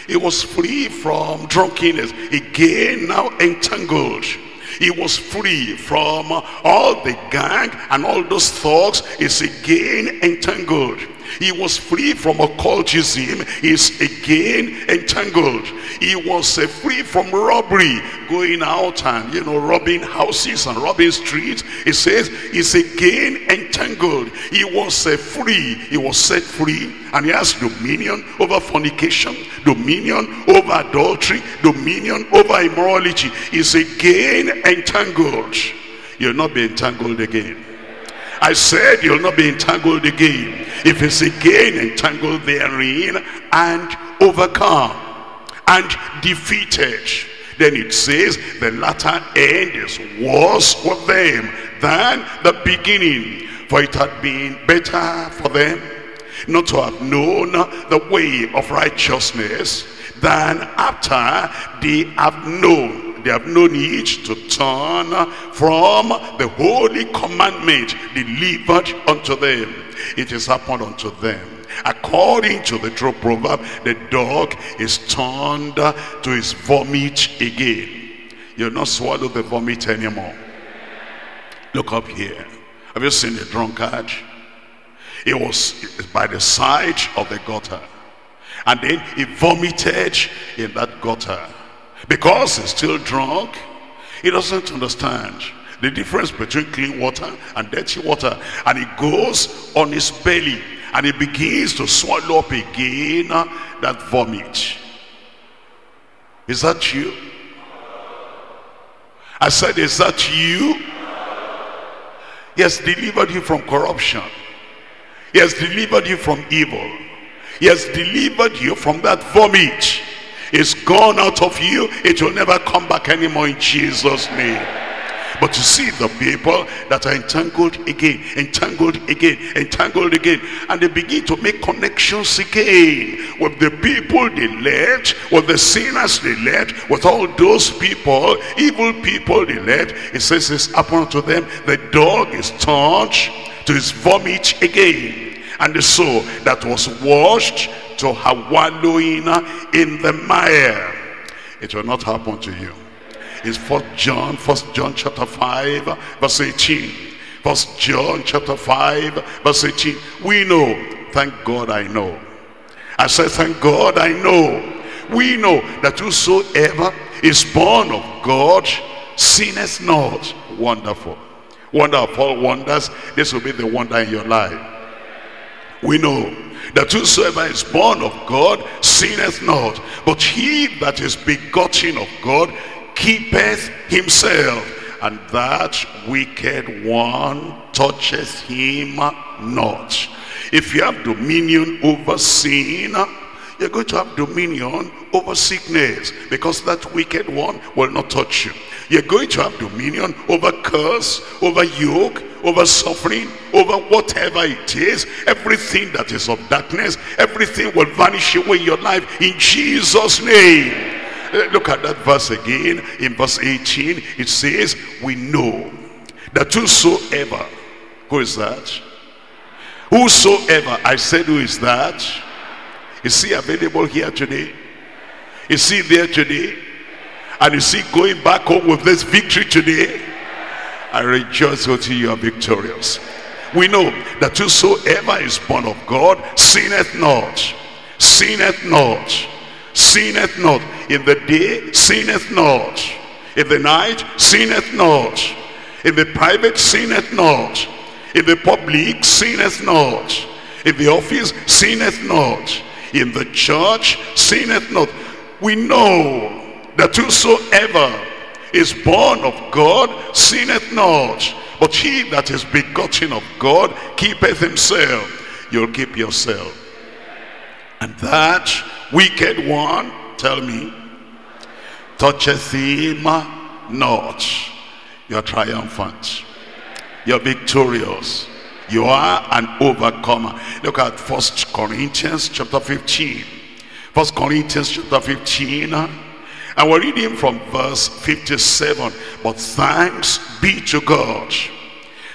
[SPEAKER 1] He was free from drunkenness, again now entangled he was free from all the gang and all those thugs is again entangled. He was free from occultism, is again entangled. He was uh, free from robbery, going out and, you know, robbing houses and robbing streets. He says he's again entangled. He was uh, free, he was set free, and he has dominion over fornication, dominion over adultery, dominion over immorality. Is again entangled. You'll not be entangled again. I said you'll not be entangled again. If it's again entangled therein and overcome and defeated, then it says the latter end is worse for them than the beginning. For it had been better for them not to have known the way of righteousness than after they have known they have no need to turn from the holy commandment delivered unto them. It has happened unto them. According to the true proverb, the dog is turned to his vomit again. You'll not swallow the vomit anymore. Look up here. Have you seen the drunkard? He was by the side of the gutter. And then he vomited in that gutter. Because he's still drunk, he doesn't understand the difference between clean water and dirty water. And he goes on his belly and he begins to swallow up again that vomit. Is that you? I said, is that you? He has delivered you from corruption. He has delivered you from evil. He has delivered you from that vomit is gone out of you, it will never come back anymore in Jesus' name. But you see the people that are entangled again, entangled again, entangled again. And they begin to make connections again with the people they left, with the sinners they left, with all those people, evil people they left. It says it's happened to them. The dog is turned to his vomit again. And the soul that was washed to her wallowing in the mire. It will not happen to you. It's First John, First John chapter 5, verse 18. First John chapter 5, verse 18. We know, thank God I know. I said, thank God I know. We know that whosoever is born of God sinneth not. Wonderful. Wonder of all wonders. This will be the wonder in your life. We know that whosoever is born of God sinneth not, but he that is begotten of God keepeth himself, and that wicked one touches him not. If you have dominion over sin, you're going to have dominion over sickness because that wicked one will not touch you. You're going to have dominion over curse, over yoke, over suffering, over whatever it is, everything that is of darkness, everything will vanish away in your life in Jesus' name. Look at that verse again. In verse 18, it says, we know that whosoever, who is that? Whosoever, I said who is that? Is he available here today? Is he there today? And is he going back home with this victory today? I rejoice with you, you are victorious. We know that whosoever is born of God sinneth not, sinneth not, sinneth not. In the day, sinneth not. In the night, sinneth not. In the private, sinneth not. In the public, sinneth not. In the office, sinneth not. In the church, sinneth not. We know that whosoever is born of God sinneth not. But he that is begotten of God keepeth himself. You'll keep yourself. And that wicked one, tell me, toucheth him not. You're triumphant. You're victorious. You are an overcomer. Look at First Corinthians chapter 15. First Corinthians chapter 15. Uh, and we're reading from verse 57. But thanks be to God.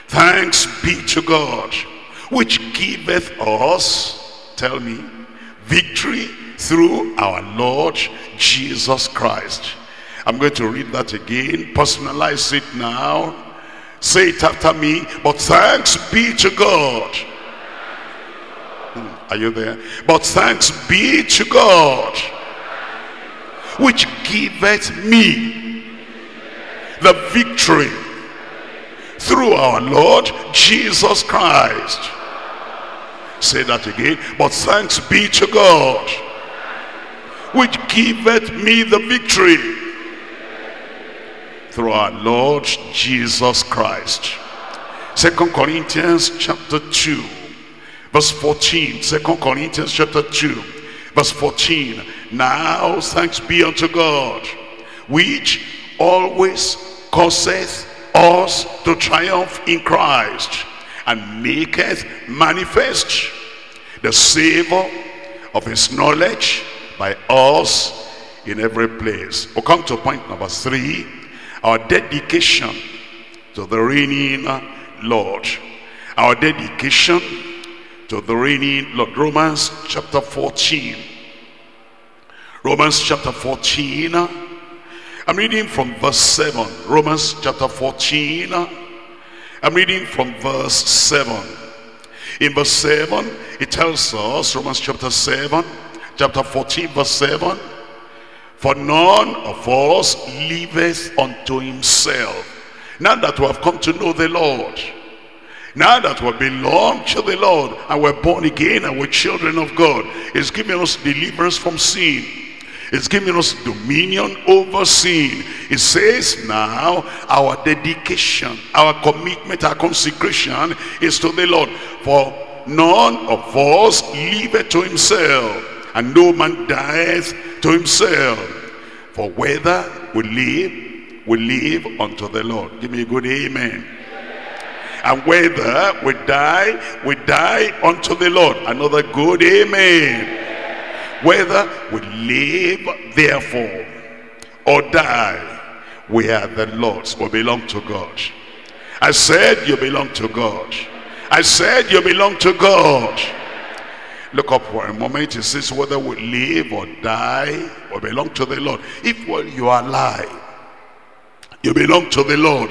[SPEAKER 1] Thanks be to God. Which giveth us, tell me, victory through our Lord Jesus Christ. I'm going to read that again. Personalize it now. Say it after me. But thanks be to God. Hmm, are you there? But thanks be to God. Which giveth me the victory through our Lord Jesus Christ. Say that again. But thanks be to God, which giveth me the victory through our Lord Jesus Christ. Second Corinthians chapter 2, verse 14. Second Corinthians chapter 2, verse 14. Now thanks be unto God, which always causeth us to triumph in Christ and maketh manifest the savor of his knowledge by us in every place. We'll come to point number three, our dedication to the reigning Lord. Our dedication to the reigning Lord. Romans chapter 14. Romans chapter 14 I'm reading from verse 7. Romans chapter 14. I'm reading from verse 7. In verse 7, it tells us, Romans chapter 7, chapter 14, verse 7, For none of us liveth unto himself. Now that we have come to know the Lord, now that we belong to the Lord and we're born again and we're children of God, He's giving us deliverance from sin. It's giving us dominion over sin. It says now our dedication, our commitment, our consecration is to the Lord. For none of us liveth to himself, and no man dieth to himself. For whether we live, we live unto the Lord. Give me a good amen. And whether we die, we die unto the Lord. Another good amen. Whether we live, therefore, or die, we are the Lord's. We belong to God. I said you belong to God. I said you belong to God. Look up for a moment. It says whether we live or die or belong to the Lord. If well, you are alive, you belong to the Lord.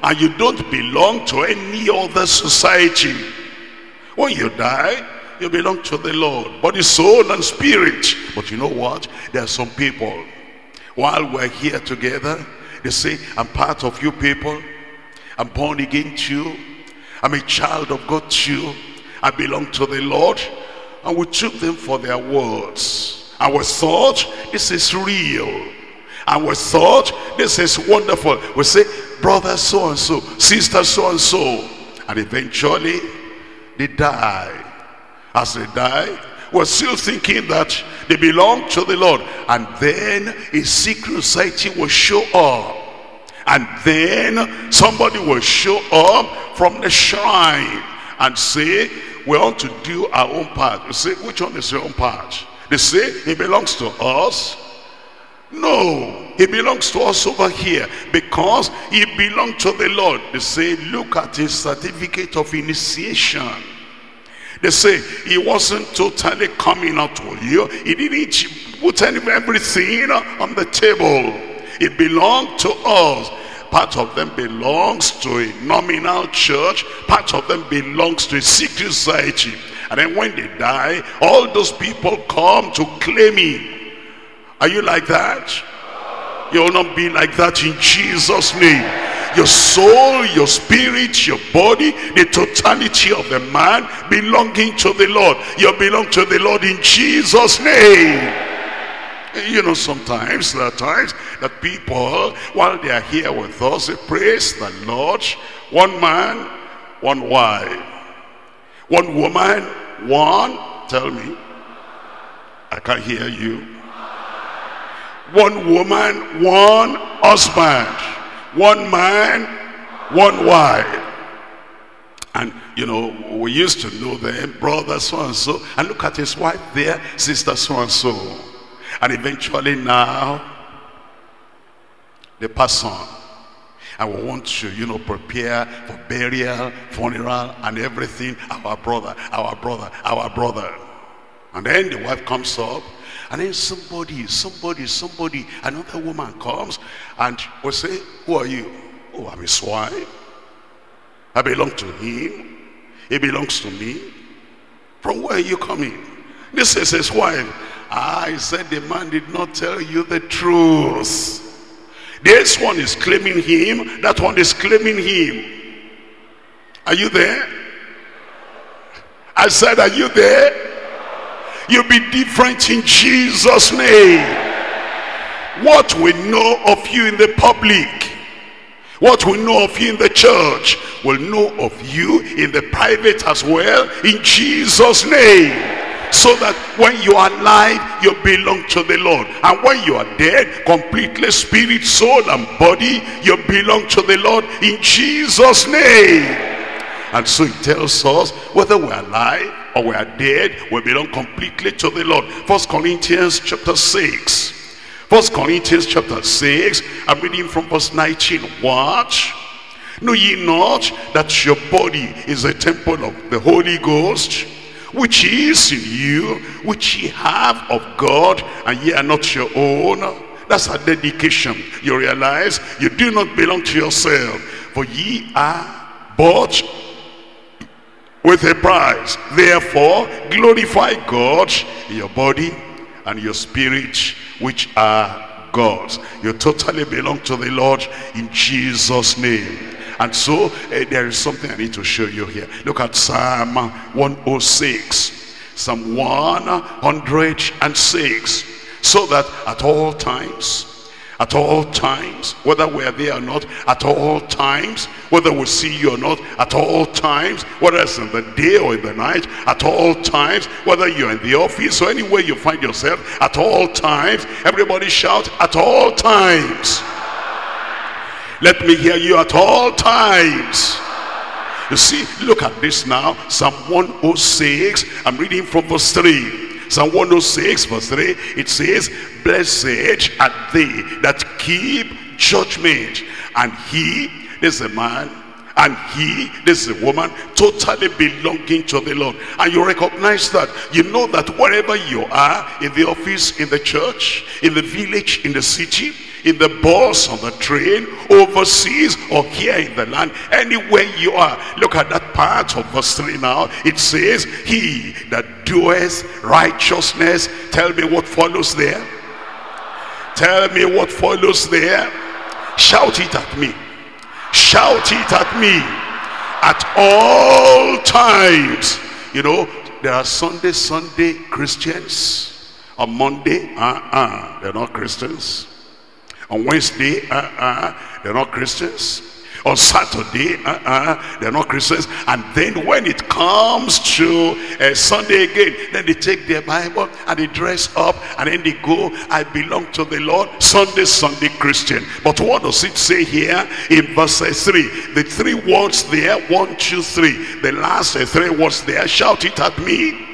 [SPEAKER 1] And you don't belong to any other society. When you die, you belong to the Lord. Body, soul, and spirit. But you know what? There are some people, while we're here together, they say, I'm part of you people. I'm born again to you. I'm a child of God too. I belong to the Lord. And we took them for their words. And we thought, this is real. And we thought, this is wonderful. We say, brother so-and-so, sister so-and-so. And eventually, they die as they die we're still thinking that they belong to the Lord. And then a secret society will show up. And then somebody will show up from the shrine and say, we want to do our own part. You say, which one is your own part? They say, it belongs to us. No, it belongs to us over here because it belonged to the Lord. They say, look at his certificate of initiation. They say he wasn't totally coming out to you. He didn't put everything on the table. It belonged to us. Part of them belongs to a nominal church, part of them belongs to a secret society. And then when they die, all those people come to claim him. Are you like that? You will not be like that in Jesus' name. Your soul, your spirit, your body, the totality of the man belonging to the Lord. You belong to the Lord in Jesus' name. You know, sometimes, there are times that people, while they are here with us, they praise the Lord. One man, one wife. One woman, one, tell me. I can't hear you. One woman, one husband. One man, one wife. And, you know, we used to know them, brother so-and-so. And look at his wife there, sister so-and-so. And eventually now, they pass on. And we want to, you know, prepare for burial, funeral, and everything. Our brother, our brother, our brother. And then the wife comes up, and then somebody, somebody, somebody, another woman comes, and will say, who are you? Oh, I'm his wife. I belong to him. He belongs to me. From where are you coming? This is his wife. Ah, I said the man did not tell you the truth. This one is claiming him. That one is claiming him. Are you there? I said, are you there? You'll be different in Jesus' name. What we know of you in the public, what we know of you in the church, will know of you in the private as well, in Jesus' name so that when you are alive you belong to the lord. And when you are dead completely spirit soul and body you belong to the lord in jesus name. And so he tells us whether we're alive or we are dead we belong completely to the lord. First corinthians chapter 6 first corinthians chapter 6 i'm reading from verse 19 watch. Know ye not that your body is a temple of the holy ghost which is in you, which ye have of God, and ye are not your own. That's a dedication. You realize you do not belong to yourself, for ye are bought with a price. Therefore, glorify God in your body and your spirit, which are God's. You totally belong to the Lord in Jesus' name. And so uh, there is something I need to show you here. Look at Psalm 106. Psalm 106. So that at all times, at all times, whether we're there or not, at all times, whether we see you or not, at all times, whether it's in the day or in the night, at all times, whether you're in the office or anywhere you find yourself, at all times, everybody shout, at all times. Let me hear you at all times. You see, look at this now. Psalm 106. I'm reading from verse 3. Psalm 106 verse 3. It says, Blessed are they that keep judgment. And he, this is a man, and he, this is a woman, totally belonging to the Lord. And you recognize that. You know that wherever you are, in the office, in the church, in the village, in the city, in the bus, on the train, overseas, or here in the land, anywhere you are. Look at that part of verse 3 now. It says, He that doeth righteousness. Tell me what follows there. Tell me what follows there. Shout it at me. Shout it at me. At all times. You know, there are Sunday, Sunday Christians. On Monday, uh-uh, they're not Christians. On Wednesday, uh-uh, they're not Christians. On Saturday, uh-uh, they're not Christians. And then when it comes to uh, Sunday again, then they take their Bible and they dress up and then they go, I belong to the Lord, Sunday, Sunday Christian. But what does it say here in verse 3? The three words there, one, two, three. The last three words there, shout it at me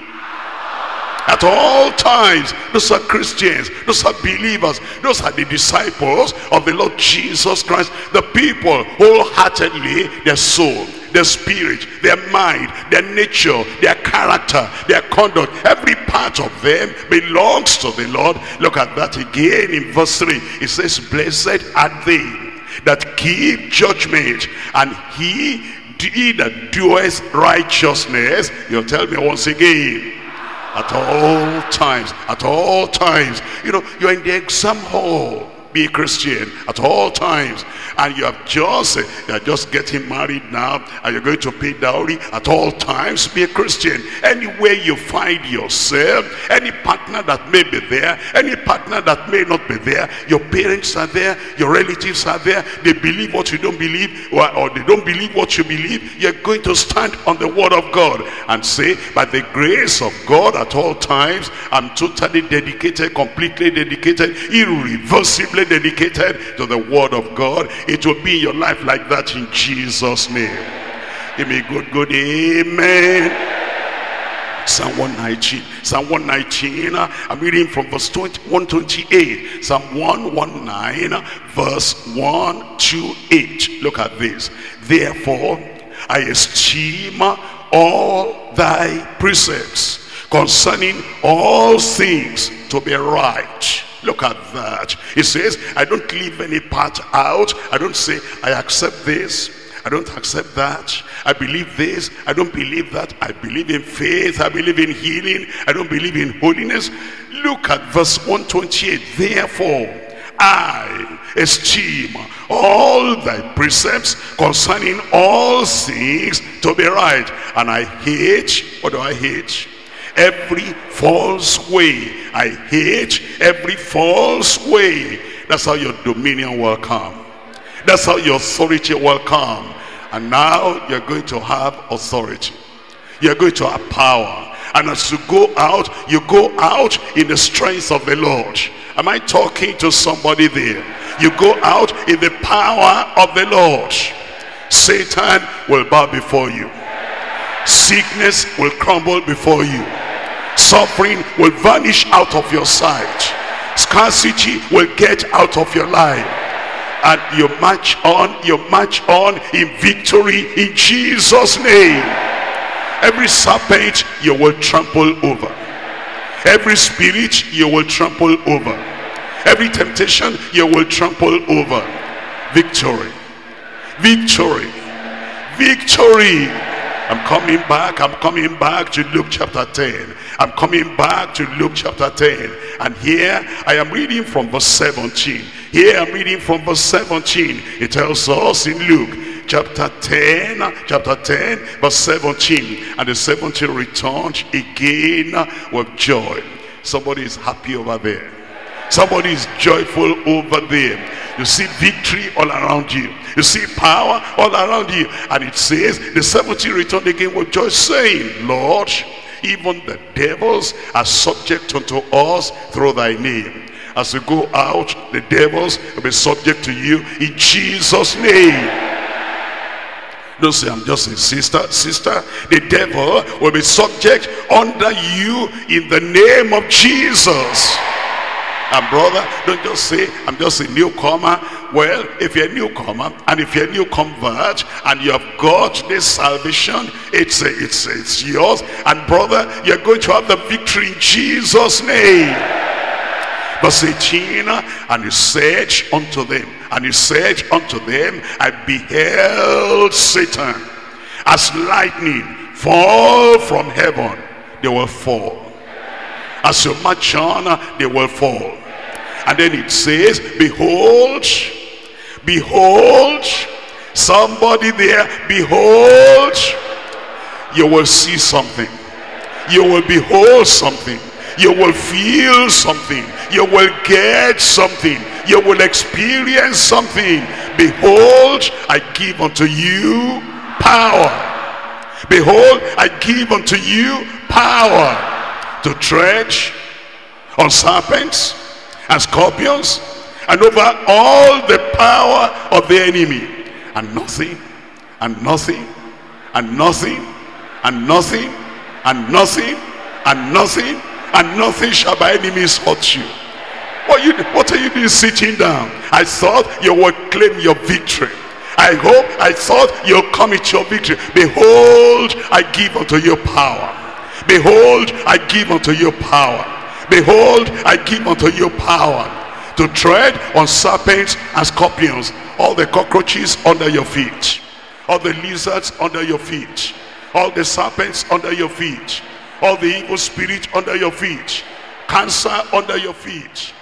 [SPEAKER 1] at all times. Those are Christians. Those are believers. Those are the disciples of the Lord Jesus Christ. The people wholeheartedly, their soul, their spirit, their mind, their nature, their character, their conduct, every part of them belongs to the Lord. Look at that again in verse 3. It says, Blessed are they that keep judgment, and he, he that doeth righteousness, you'll tell me once again, at all times, at all times. You know, you're in the exam hall be a Christian at all times. And you have just, you are just getting married now and you're going to pay dowry at all times. Be a Christian. Anywhere you find yourself, any partner that may be there, any partner that may not be there, your parents are there, your relatives are there, they believe what you don't believe or, or they don't believe what you believe, you're going to stand on the word of God and say, by the grace of God at all times, I'm totally dedicated, completely dedicated, irreversibly dedicated to the word of God. It will be in your life like that in Jesus' name. Give me good, good amen. Psalm 119. Psalm 119, uh, I'm reading from verse 20, 128. Psalm 119, verse 128. Look at this. Therefore, I esteem all thy precepts concerning all things to be right Look at that. He says, I don't leave any part out. I don't say, I accept this. I don't accept that. I believe this. I don't believe that. I believe in faith. I believe in healing. I don't believe in holiness. Look at verse 128. Therefore, I esteem all thy precepts concerning all things to be right. And I hate, what do I hate? every false way. I hate every false way. That's how your dominion will come. That's how your authority will come. And now you're going to have authority. You're going to have power. And as you go out, you go out in the strength of the Lord. Am I talking to somebody there? You go out in the power of the Lord. Satan will bow before you. Sickness will crumble before you. Suffering will vanish out of your sight. Scarcity will get out of your life. And you march on, you march on in victory in Jesus' name. Every serpent you will trample over. Every spirit you will trample over. Every temptation you will trample over. Victory. Victory. Victory. I'm coming back. I'm coming back to Luke chapter 10. I'm coming back to Luke chapter 10. And here I am reading from verse 17. Here I'm reading from verse 17. It tells us in Luke chapter 10, chapter 10, verse 17. And the 17 returned again with joy. Somebody is happy over there. Somebody is joyful over there. You see victory all around you. You see power all around you. And it says, the 70 returned again with joy, saying, Lord, even the devils are subject unto us through thy name. As you go out, the devils will be subject to you in Jesus' name. Don't say, I'm just a sister. Sister, the devil will be subject under you in the name of Jesus. And brother, don't just say, I'm just a newcomer. Well, if you're a newcomer and if you're a new convert and you have got this salvation, it's, it's, it's yours. And brother, you're going to have the victory in Jesus' name. Verse 18, and he said unto them, and he said unto them, I beheld Satan as lightning fall from heaven. They will fall. As you march on, they will fall. And then it says, behold, behold, somebody there, behold, you will see something. You will behold something. You will feel something. You will get something. You will experience something. Behold, I give unto you power. Behold, I give unto you power to tread on serpents and scorpions and over all the power of the enemy. And nothing and nothing and nothing and nothing and nothing and nothing and nothing shall by enemies hurt you. What, you, what are you doing sitting down? I thought you would claim your victory. I hope i thought you'll come your victory. Behold i give unto you power. Behold i give unto you power Behold, I give unto you power to tread on serpents and scorpions all the cockroaches under your feet, all the lizards under your feet, all the serpents under your feet, all the evil spirit under your feet, cancer under your feet,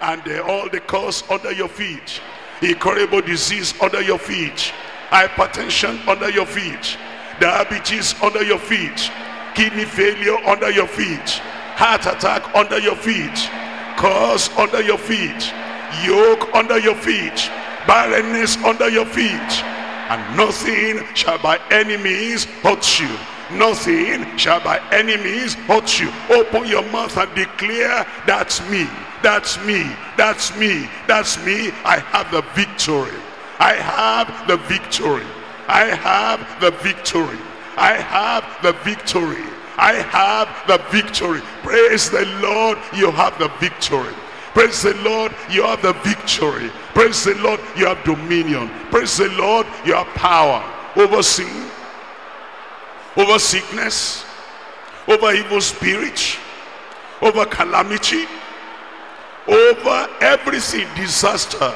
[SPEAKER 1] and uh, all the curse under your feet, incurable disease under your feet, hypertension under your feet, diabetes under your feet, kidney failure under your feet, heart attack under your feet, curse under your feet, yoke under your feet, barrenness under your feet, and nothing shall by means hurt you. Nothing shall by means hurt you. Open your mouth and declare, that's me, that's me, that's me, that's me. I have the victory. I have the victory. I have the victory. I have the victory. I have the victory. Praise the Lord, you have the victory. Praise the Lord, you have the victory. Praise the Lord, you have dominion. Praise the Lord, you have power over sin, over sickness, over evil spirit, over calamity, over everything, disaster.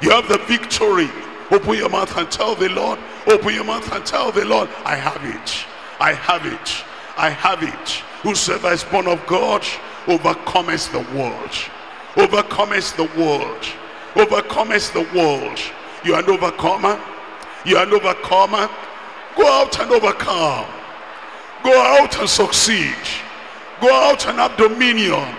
[SPEAKER 1] You have the victory. Open your mouth and tell the Lord. Open your mouth and tell the Lord, I have it. I have it. I have it. Whosoever is born of God overcometh the world. Overcometh the world. Overcometh the world. You are an overcomer. You are an overcomer. Go out and overcome. Go out and succeed. Go out and have dominion.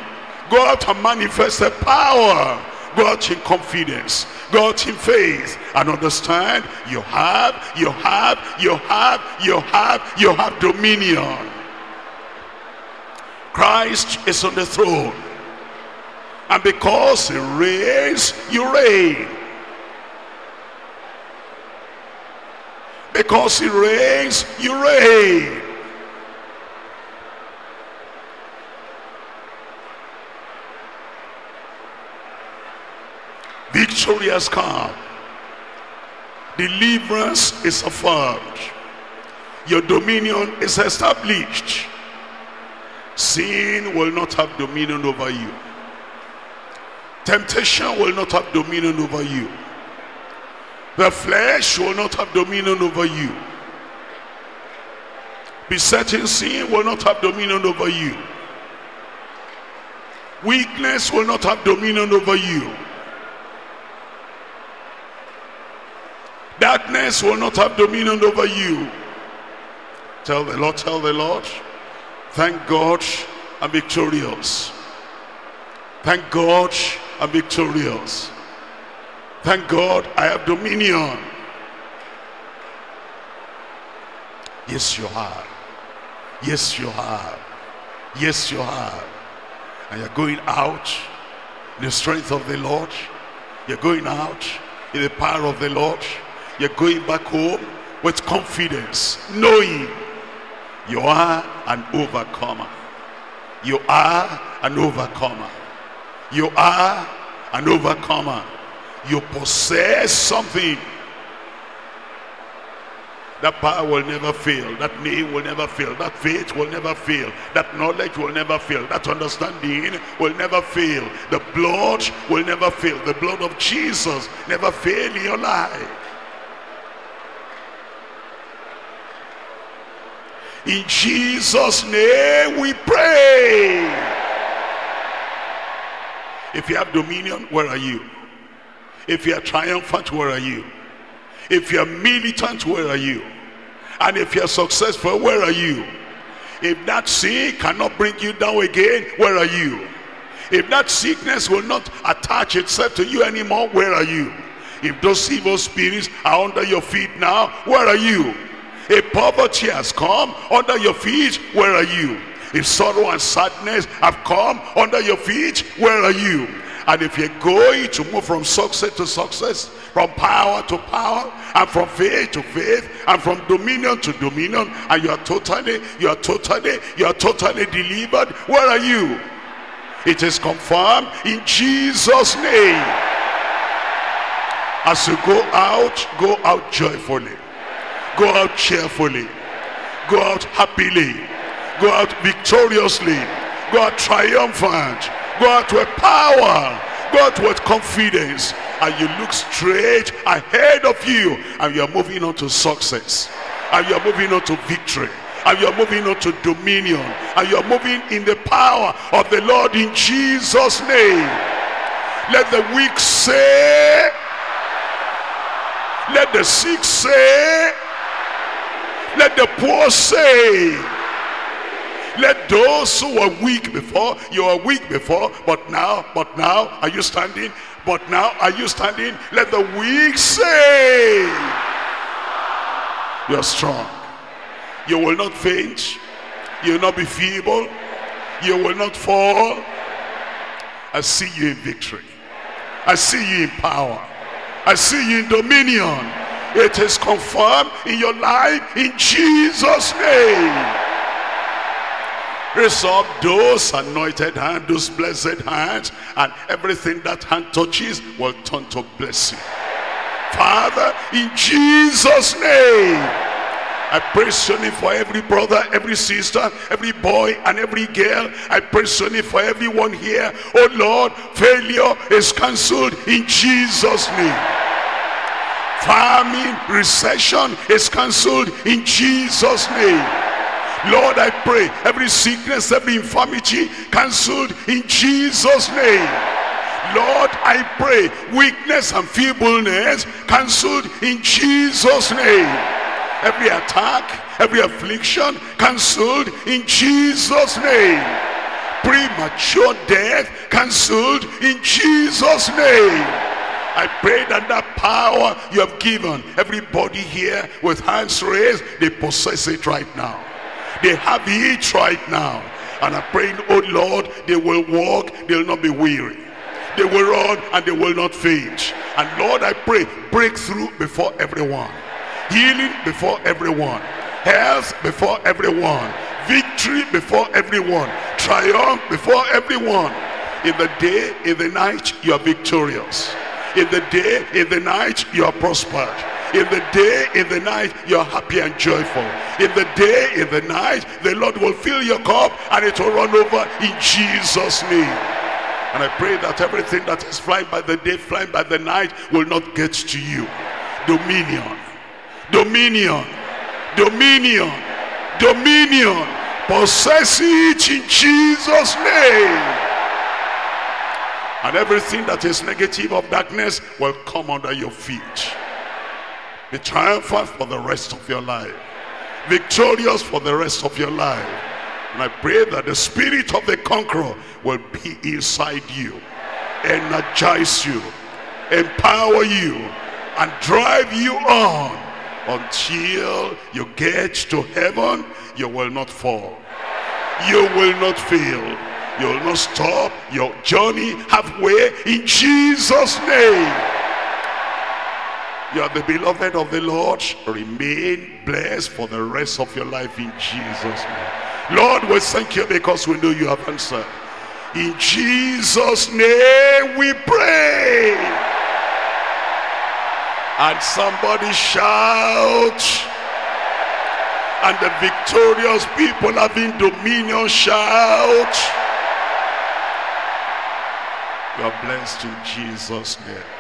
[SPEAKER 1] Go out and manifest the power. Go out in confidence. Go out in faith and understand you have, you have, you have, you have, you have dominion. Christ is on the throne. And because he reigns, you reign. Because he reigns, you reign. Victory has come. Deliverance is affirmed. Your dominion is established. Sin will not have dominion over you. Temptation will not have dominion over you. The flesh will not have dominion over you. Besetting sin will not have dominion over you. Weakness will not have dominion over you. Darkness will not have dominion over you. Tell the Lord, tell the Lord. Thank God I'm victorious. Thank God I'm victorious. Thank God I have dominion. Yes, you have. Yes, you have. Yes, you have. And you're going out in the strength of the Lord. You're going out in the power of the Lord. You're going back home with confidence, knowing you are an overcomer. You are an overcomer. You are an overcomer. You possess something. That power will never fail. That name will never fail. That faith will never fail. That knowledge will never fail. That understanding will never fail. The blood will never fail. The blood of Jesus never fail in your life. In Jesus' name we pray. If you have dominion, where are you? If you are triumphant, where are you? If you are militant, where are you? And if you are successful, where are you? If that sin cannot bring you down again, where are you? If that sickness will not attach itself to you anymore, where are you? If those evil spirits are under your feet now, where are you? If poverty has come under your feet, where are you? If sorrow and sadness have come under your feet, where are you? And if you're going to move from success to success, from power to power, and from faith to faith, and from dominion to dominion, and you are totally, you are totally, you are totally delivered, where are you? It is confirmed in Jesus' name. As you go out, go out joyfully. Go out cheerfully. Go out happily. Go out victoriously. Go out triumphant. Go out with power. Go out with confidence. and you look straight ahead of you and you're moving on to success and you're moving on to victory and you're moving on to dominion and you're moving in the power of the Lord in Jesus name let the weak say let the sick say let the poor say let those who were weak before you were weak before but now but now are you standing but now are you standing let the weak say you're strong you will not faint. You will not be feeble. You will not fall. I see you in victory. I see you in power. I see you in dominion. It is confirmed in your life in Jesus' name. Raise up those anointed hands, those blessed hands, and everything that hand touches will turn to blessing. Father, in Jesus' name, I your name for every brother, every sister, every boy, and every girl. I your name for everyone here. Oh Lord, failure is cancelled in Jesus' name. Famine, recession is cancelled in Jesus' name. Lord, I pray every sickness, every infirmity cancelled in Jesus' name. Lord, I pray weakness and feebleness cancelled in Jesus' name every attack, every affliction cancelled in Jesus' name. Premature death cancelled in Jesus' name. I pray that that power you have given everybody here with hands raised, they possess it right now. They have it right now. And I pray, oh Lord, they will walk, they will not be weary. They will run and they will not faint. And Lord, I pray, breakthrough before everyone healing before everyone health before everyone victory before everyone triumph before everyone in the day in the night you are victorious in the day in the night you are prospered. In the day in the night you are happy and joyful. In the day in the night the lord will fill your cup and it will run over in jesus name. And i pray that everything that is flying by the day flying by the night will not get to you. Dominion. Dominion, dominion, dominion. Possess it in Jesus' name. And everything that is negative of darkness will come under your feet. Be triumphant for the rest of your life. Victorious for the rest of your life. And I pray that the spirit of the conqueror will be inside you. Energize you. Empower you. And drive you on until you get to heaven you will not fall you will not fail you will not stop your journey halfway in jesus name. You are the beloved of the lord. Remain blessed for the rest of your life in jesus name. Lord we thank you because we know you have answered. In jesus name we pray. And somebody shout. And the victorious people having dominion shout. You are blessed in Jesus' name.